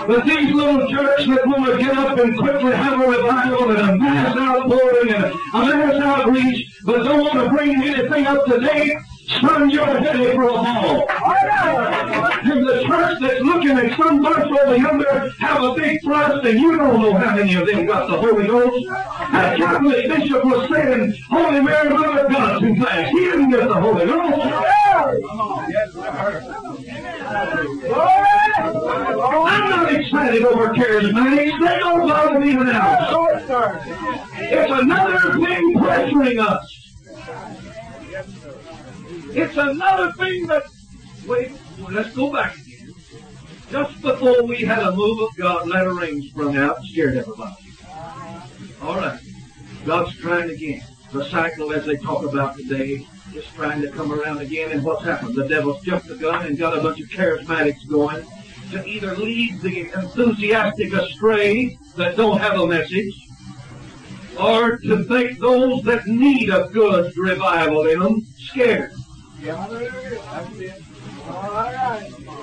[SPEAKER 1] But these little jerks that want to get up and quickly have a revival and a mass outpouring and a mass outreach, but don't want to bring anything up to date, son, you're headed for a ball. And the church that's looking at some bunch over yonder have a big thrust, and you don't know how many of them got the Holy Ghost. That Catholic bishop was saying, Holy Mary, Mother of God, too fast. He didn't get the Holy Ghost. I'm not excited over charismatics. They don't bother me now. It's another thing pressuring us. It's another thing that, wait, let's go back again. Just before we had a move of God, Latter Rain sprung out and scared everybody. All right. God's trying again. The cycle, as they talk about today, is trying to come around again. And what's happened? The devil's jumped the gun and got a bunch of charismatics going to either lead the enthusiastic astray that don't have a message, or to make those that need a good revival in them scared.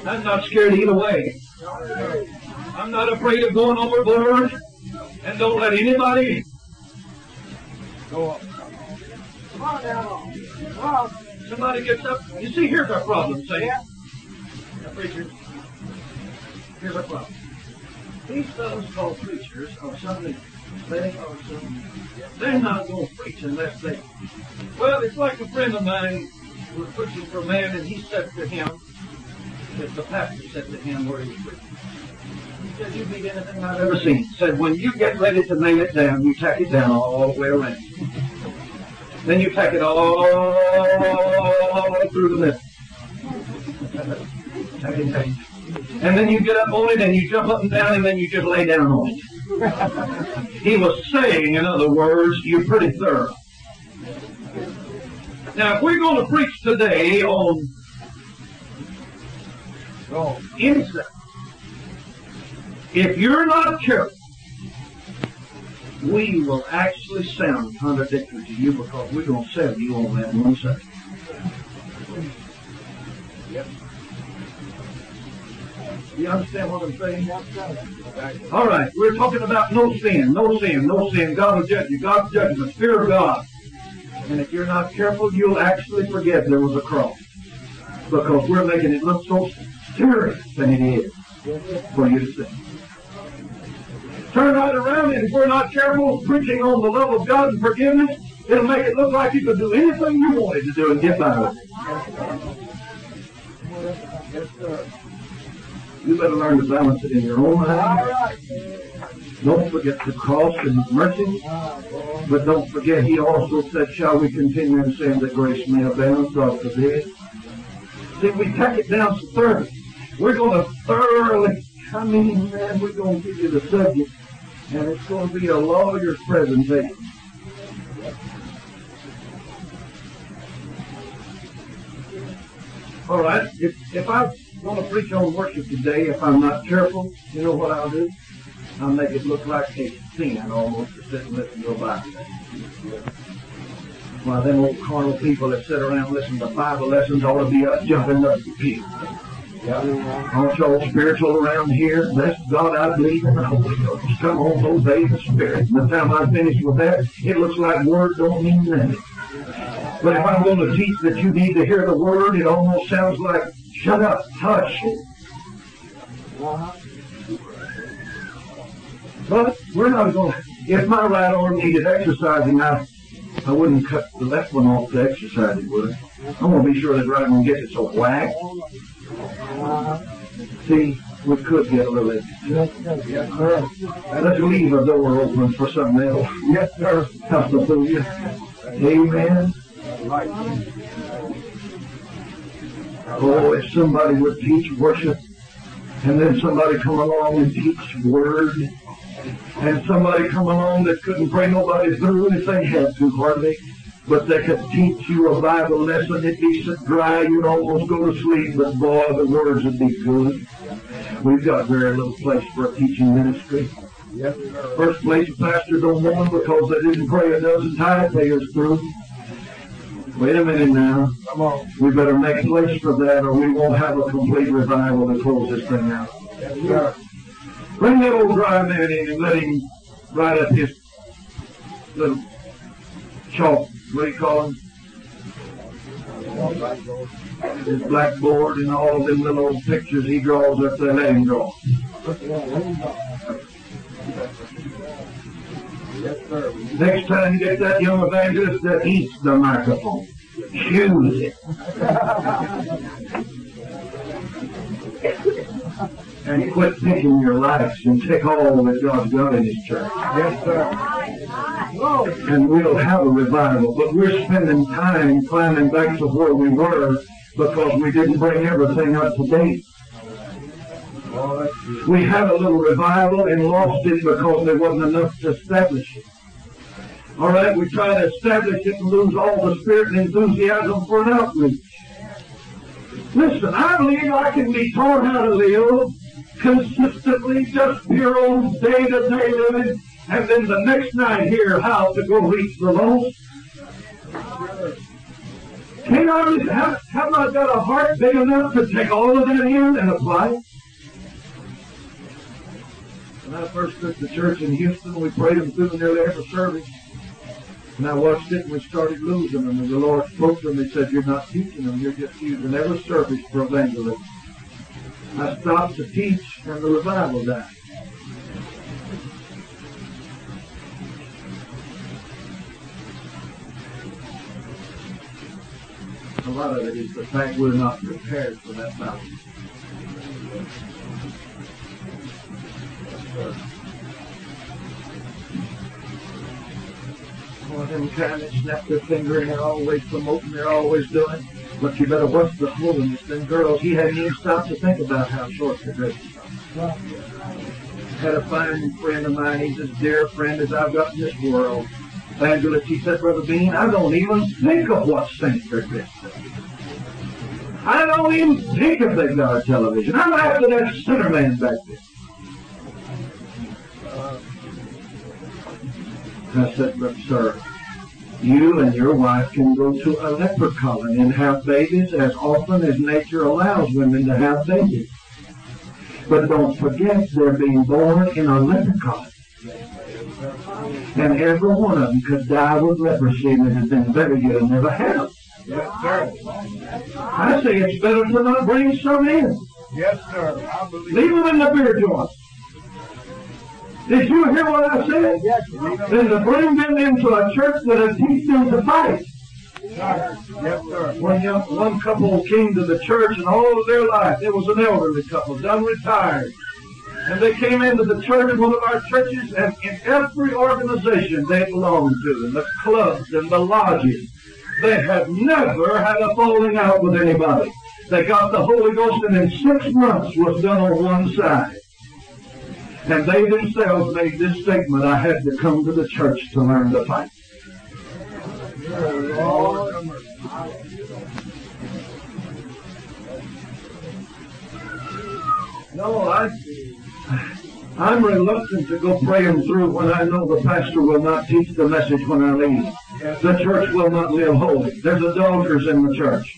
[SPEAKER 1] I'm not scared either way. I'm not afraid of going overboard, and don't let anybody
[SPEAKER 2] Go up. Come on now. Come on.
[SPEAKER 1] Somebody gets up. You see, here's our problem, say.
[SPEAKER 2] Yeah.
[SPEAKER 1] Now, preachers, here's our problem. These fellows called preachers are Sunday. They are. They're not going to preach unless they. Well, it's like a friend of mine was preaching for a man, and he said to him, that the pastor said to him where he was preaching. He said, You beat anything I've ever seen. He said, When you get ready to nail it down, you tack it down all the way around. Then you tack it all through the middle. Tack it down. And then you get up on it and you jump up and down and then you just lay down on it. he was saying, in other words, you're pretty thorough. Now, if we're going to preach today on
[SPEAKER 2] Go.
[SPEAKER 1] insight, if you're not careful, we will actually sound contradictory to you because we're going to sell you on that one second. You understand what I'm saying? All right, we're talking about no sin, no sin, no sin. God will judge you. God's judgment, fear of God. And if you're not careful, you'll actually forget there was a cross. Because we're making it look so serious than it is for you to see. Turn right around, and if we're not careful, preaching on the love of God and forgiveness, it'll make it look like you could do anything you wanted to do and get by with it. You better learn to balance it in your own mind. Don't forget the cross and mercy, but don't forget He also said, "Shall we continue in sin that grace may abound?" God forbid. See, we take it down to thoroughly. We're going to thoroughly. I mean, man, we're going to give you the subject, and it's going to be a lawyer's presentation. All right. If if I want to preach on worship today, if I'm not careful, you know what I'll do? I'll make it look like a sin almost to sit and listen to a Bible. Why, them old carnal people that sit around listening to Bible lessons ought to be up jumping up the pew. Aren't y'all spiritual around here? Bless God, I believe in the Holy Ghost. Come on, obey the Spirit. By the time I finish with that, it looks like word don't mean nothing. But if I'm going to teach that you need to hear the word, it almost sounds like, shut up, hush.
[SPEAKER 2] Uh-huh.
[SPEAKER 1] But we're not going to, if my right arm needed exercising, I, I wouldn't cut the left one off to exercise it, would I? I'm to be sure that right one gets it so whack. See, we could get a little exercise.
[SPEAKER 2] Yes, sir.
[SPEAKER 1] Let's leave a door open for something else.
[SPEAKER 2] Yes, sir.
[SPEAKER 1] Hallelujah. Amen. Oh, if somebody would teach worship, and then somebody come along and teach word, and somebody come along that couldn't pray nobody through if they had to hardly, but they could teach you a Bible lesson, it'd be so dry you'd almost go to sleep, but boy, the words would be good. We've got very little place for a teaching ministry. First place, pastors don't want them because they didn't pray a dozen tithe payers through. Wait a minute now.
[SPEAKER 2] Come on.
[SPEAKER 1] We better make place for that or we won't have a complete revival to close this thing out.
[SPEAKER 2] Yes.
[SPEAKER 1] Bring that old dry man in and let him write up his little chalk, what do you call him? His blackboard and all of them little old pictures he draws up there, let him draw. Next time you get that young evangelist that eats the microphone, choose it. And quit picking your likes and take all that God's got in His church.
[SPEAKER 2] Yes, sir.
[SPEAKER 1] And we'll have a revival. But we're spending time climbing back to where we were because we didn't bring everything up to date. We had a little revival and lost it because there wasn't enough to establish it. All right, we try to establish it and lose all the spirit and enthusiasm for an outreach. Listen, I believe I can be taught how to live consistently, just pure old day-to-day living, and then the next night hear how to go reach the lost. Can I, have, have I got a heart big enough to take all of that in and apply it? When I first took the church in Houston, we prayed them through nearly every service. And I watched it and we started losing them. And the Lord spoke to them and said, You're not teaching them, you're just using every service for evangelism. I stopped to teach and the revival died. A lot of it is the fact we're not prepared for that battle. One of them kind that snap their finger and they're always promoting, they're always doing. But you better watch the holiness. Them girls, he hadn't even stopped to think about how short the dresses are. Had a fine friend of mine, he's as dear a friend as I've got in this world. Evangelist, he said, Brother Bean, I don't even think of what saints they're dressed up. I don't even think if they've got a television. I'm after that sinner man back there. I said, but sir, you and your wife can go to a leper colony and have babies as often as nature allows women to have babies. But don't forget they're being born in a leper colony. And every one of them could die with leprosy and it has been better have never had them.
[SPEAKER 2] Yes, sir.
[SPEAKER 1] I say it's better to not bring some in.
[SPEAKER 2] Yes, sir. I believe.
[SPEAKER 1] Leave them in the beer joint. Did you hear what I said?
[SPEAKER 2] Yes.
[SPEAKER 1] Then to bring them into a church that'll teach them to fight.
[SPEAKER 2] Yes, sir.
[SPEAKER 1] One young, one couple came to the church and all of their life, it was an elderly couple, done retired. And they came into the church, one of our churches, and in every organization they belonged to, and the clubs and the lodges, they have never had a falling out with anybody. They got the Holy Ghost and in six months was done on one side. And they themselves made this statement, I had to come to the church to learn to fight. No, I, I'm reluctant to go pray them through when I know the pastor will not teach the message when I leave. The church will not live holy. There's adulterers in the church.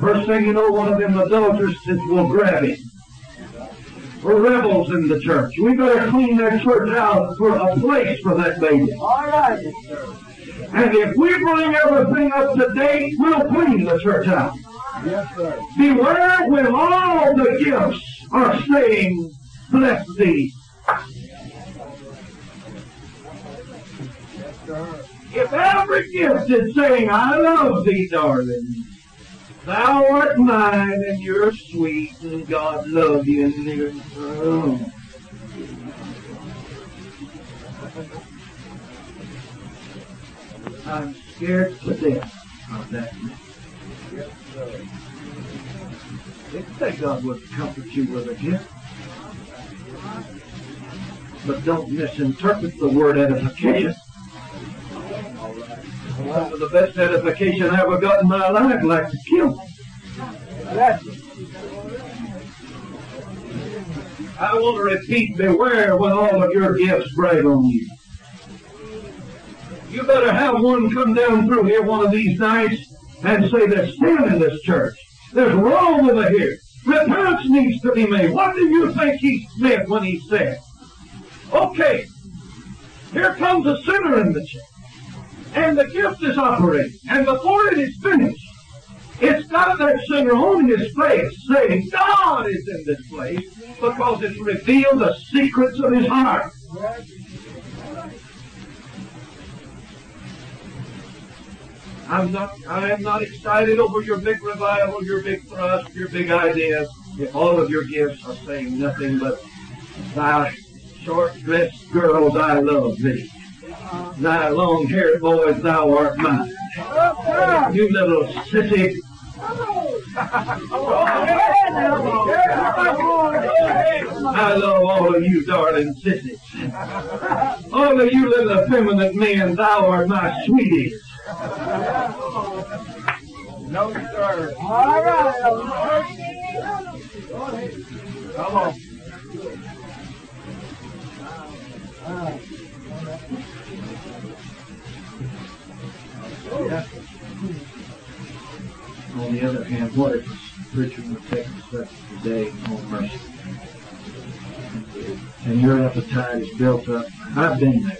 [SPEAKER 1] First thing you know, one of them adulterers will grab him. We're rebels in the church. We better clean that church out for a place for that baby.
[SPEAKER 2] All right, sir.
[SPEAKER 1] And if we bring everything up to date, we'll clean the church out.
[SPEAKER 2] Yes, sir.
[SPEAKER 1] Beware when all the gifts are saying, bless thee.
[SPEAKER 2] Yes, sir.
[SPEAKER 1] If every gift is saying, I love thee, darling, thou art mine and you're sweet and God love you and you're... Oh. I'm scared to death of that.
[SPEAKER 2] Sir.
[SPEAKER 1] Didn't say God would comfort you with a gift. But don't misinterpret the word edification. Some was the best edification I ever got in my life, like to kill. I want to repeat, beware when all of your gifts brag on you. You better have one come down through here one of these nights and say there's sin in this church. There's wrong over here. Repentance needs to be made. What do you think he meant when he said? Okay, here comes a sinner in the church. And the gift is operating. And before it is finished, It's got that sinner on his face saying, God is in this place because it's revealed the secrets of his heart. I'm not, I am not excited over your big revival, your big thrust, your big ideas. If all of your gifts are saying nothing but, thou short-dressed girls, I love thee. Thy long-haired boys, thou art mine. You little sissy. I love all of you darling sissies. All of you little effeminate men, thou art my sweeties.
[SPEAKER 3] No, sir.
[SPEAKER 2] All right.
[SPEAKER 3] Come on.
[SPEAKER 1] On the other hand, what if Richard would take a step today on mercy? And your appetite is built up. I've been there.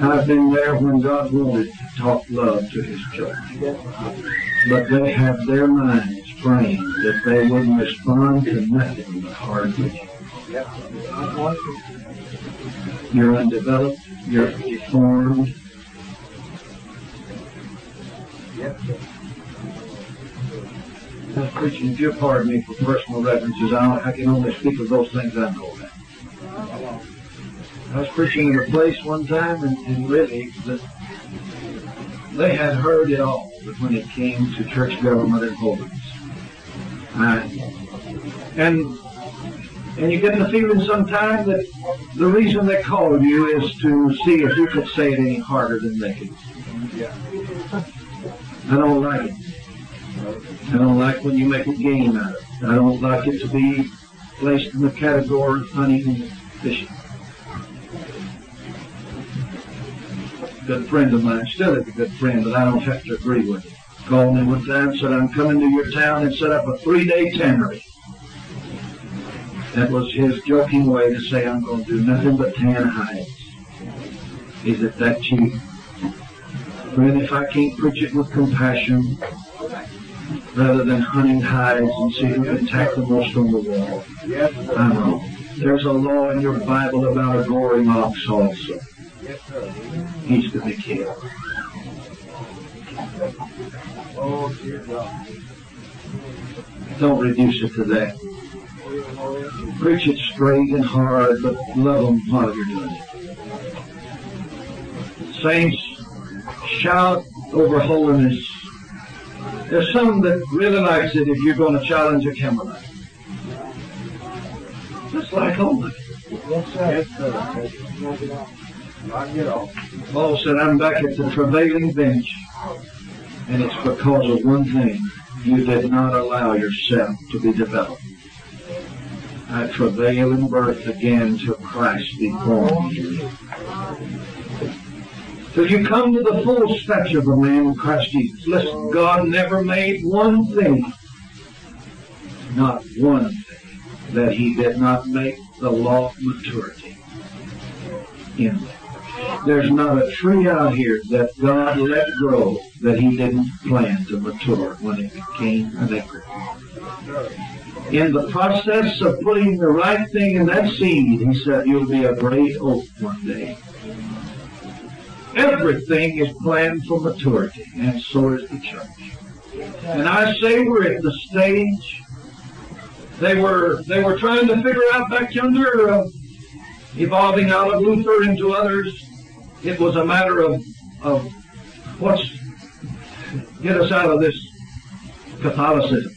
[SPEAKER 1] I've been there when God wanted to talk love to his church. But they have their minds framed that they wouldn't respond to nothing but hard. You're undeveloped, you're deformed, I was preaching, if you'll pardon me for personal references, I, I can only speak of those things I know about. I was preaching in a place one time, and, and really, the, they had heard it all, but when it came to church government and holiness, and and you get the feeling sometimes that the reason they called you is to see if you could say it any harder than they could. I don't like it. I don't like when you make a game out of it. I don't like it to be placed in the category of hunting and fishing. Good friend of mine, still is a good friend, but I don't have to agree with him. Called me one time, said, I'm coming to your town and set up a three-day tannery. That was his joking way to say, I'm going to do nothing but tan hides. Is it that cheap? Friend, if I can't preach it with compassion, rather than hunting hides and see who can tack the most on the wall. I know. There's a law in your Bible about a goring ox also. He's to be killed. Don't reduce it to that. Preach it straight and hard, but love them while you're doing it. Saints, shout over holiness. There's some that really likes it if you're going to challenge a Campbellite. Just like holiness.
[SPEAKER 2] Yes, sir.
[SPEAKER 3] Yes, sir. Knock it off.
[SPEAKER 1] Paul said, I'm back at the travailing bench, and it's because of one thing. You did not allow yourself to be developed. I travail in birth again till Christ be born. Till you come to the full stature of a man in Christ Jesus. Listen, God never made one thing, not one thing, that he did not make the law of maturity in there. There's not a tree out here that God let grow that he didn't plan to mature when it became an acre. In the process of putting the right thing in that seed, he said, you'll be a great oak one day. Everything is planned for maturity, and so is the church. And I say we're at the stage they were they were trying to figure out back yonder, uh, evolving out of Luther into others. It was a matter of of what's get us out of this Catholicism.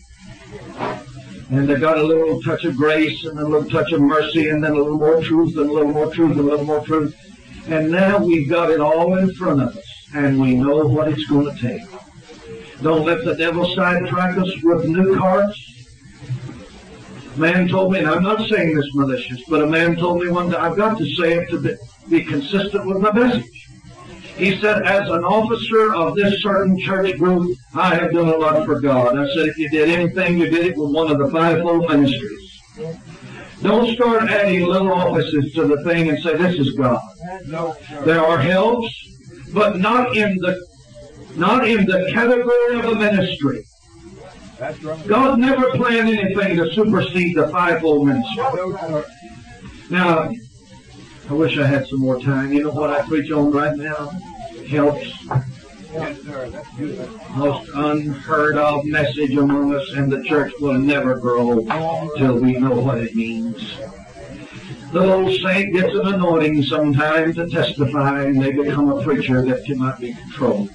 [SPEAKER 1] And they got a little touch of grace and a little touch of mercy and then a little more truth and a little more truth and a little more truth. And now we've got it all in front of us and we know what it's going to take. Don't let the devil sidetrack us with new carts. Man told me, and I'm not saying this malicious, but a man told me one day, I've got to say it to be, be consistent with my message. He said, as an officer of this certain church group, I have done a lot for God. I said, if you did anything, you did it with one of the fivefold ministries. Don't start adding little offices to the thing and say, this is God. There are helps, but not in the not in the category of a ministry. God never planned anything to supersede the fivefold ministry. Now, I wish I had some more time. You know what I preach on right now? Helps. Most unheard of message among us, and the church will never grow till we know what it means. The old saint gets an anointing sometime to testify, and they become a preacher that cannot be controlled.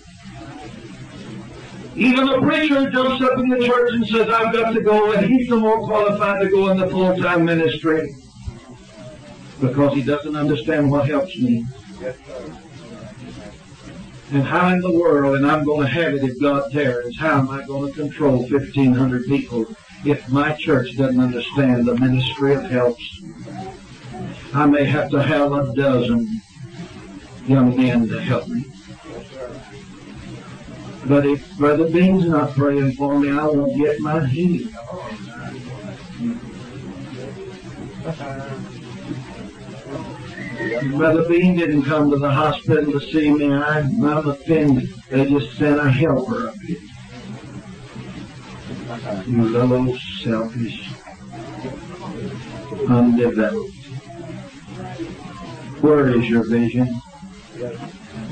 [SPEAKER 1] Even a preacher jumps up in the church and says, I've got to go, and he's no more qualified to go in the full-time ministry because he doesn't understand what helps me. And how in the world, and I'm going to have it if God tarries, how am I going to control 1,500 people if my church doesn't understand the ministry of helps? I may have to have a dozen young men to help me. But if Brother Bean's not praying for me, I won't get my healing. Brother Bean didn't come to the hospital to see me. I'm offended. They just sent a helper up here. You little selfish, undeveloped. Where is your vision?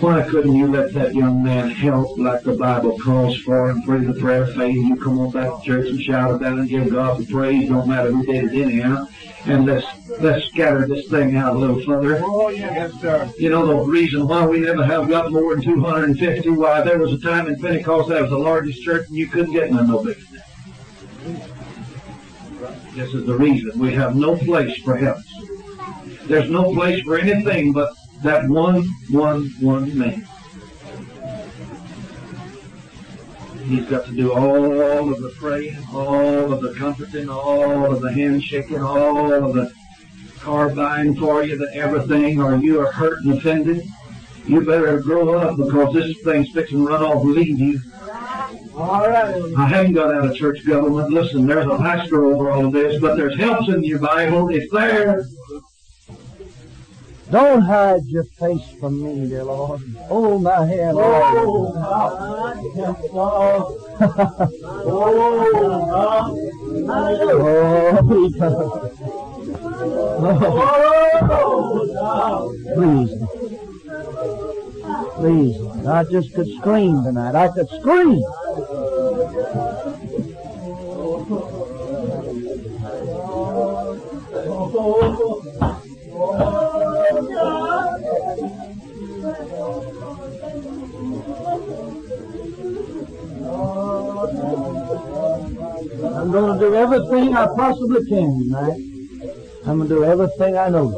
[SPEAKER 1] Why couldn't you let that young man help like the Bible calls for and pray the prayer of faith? You come on back to church and shout about it and give God the praise, no matter who did it anyhow. And let's let's scatter this thing out a little further.
[SPEAKER 3] Oh, yes, sir.
[SPEAKER 1] You know the reason why we never have got more than 250? Why there was a time in Pentecost that was the largest church and you couldn't get none no bigger that. This is the reason. We have no place for help. There's no place for anything but that one, one, one man. He's got to do all of the praying, all of the comforting, all of the handshaking, all of the car buying for you, the everything, or you are hurt and offended. You better grow up because this thing's fixing to run off and leave you.
[SPEAKER 2] All right.
[SPEAKER 1] I haven't got out of church government. Listen, there's a pastor over all of this, but there's helps in your Bible. It's there.
[SPEAKER 2] Don't hide your face from me, dear Lord. Hold my hand. Oh, oh, please. Please. I just could scream tonight. I could scream. I'm going to do everything I possibly can tonight. I'm going to do everything I know.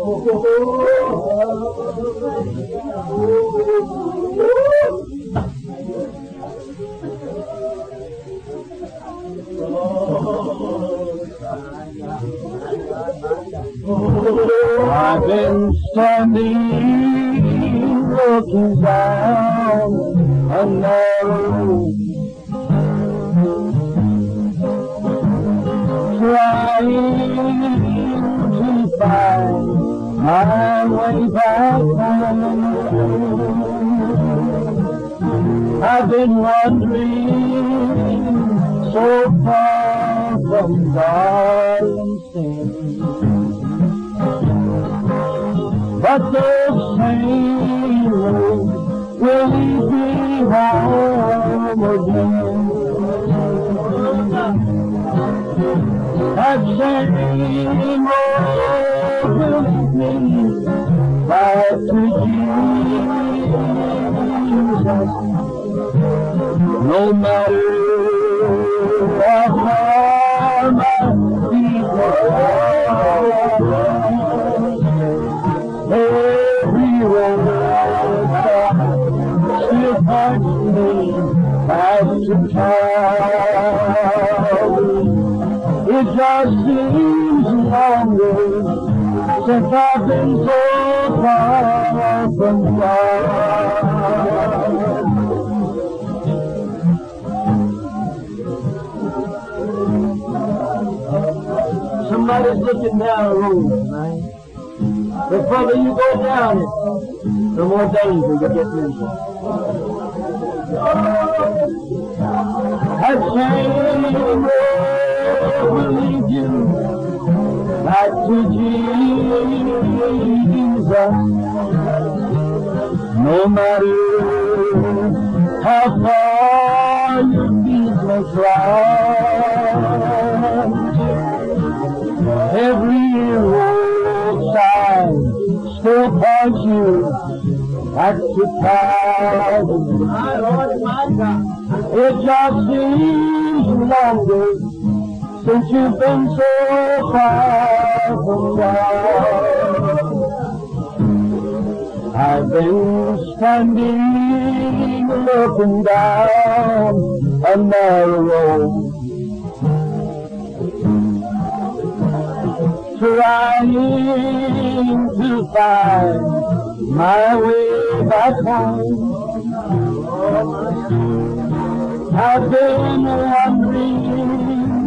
[SPEAKER 2] I've been standing looking down a narrow trying to find mà quay back home. I've been wandering so far from God and sin. But the same road will lead me home again. To Jesus. No matter how far my feet go, every road still points me back to Calvary. It just seems longer since I've been so far from God. Somebody's looking down the road tonight. The further you go down it, the more danger you get into. That same religion back to Jesus. No matter how far your feet may run, every roadside still points you back to Calvary. It just seems longer since you've been so far from God. I've been standing looking down a narrow road. Trying to find my way back home. I've been wandering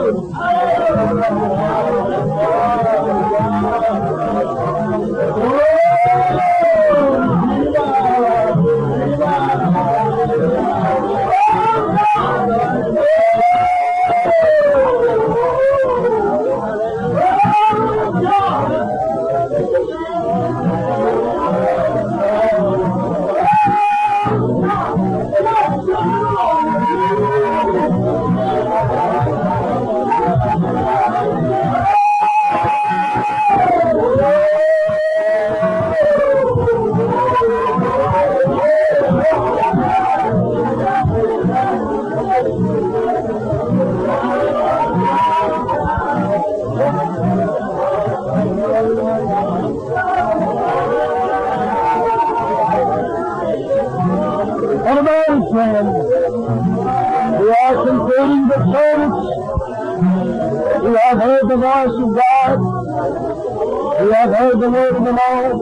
[SPEAKER 2] And have heard the voice of God. We have heard the word of the Lord.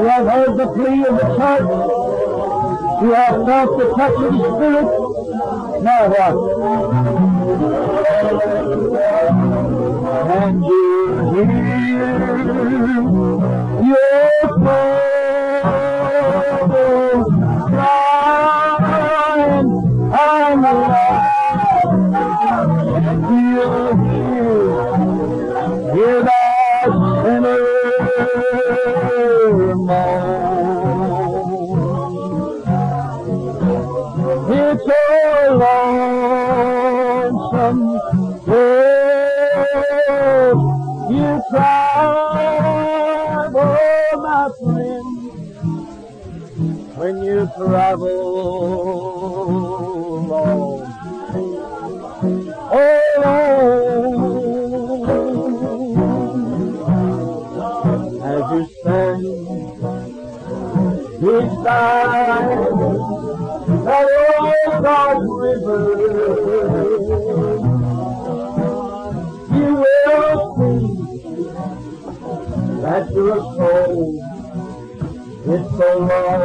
[SPEAKER 2] We have heard the plea of the church. We have felt the touch of the Spirit. Now what? And you hear your travel alone. Alone, as you stand beside that old dark river, you will see that your soul is so long.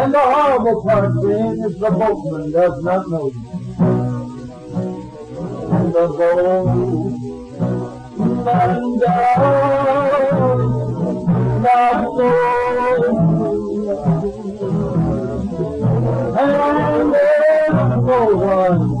[SPEAKER 2] And the horrible part then is the boatman does not know. And the boat man down not so and there's no one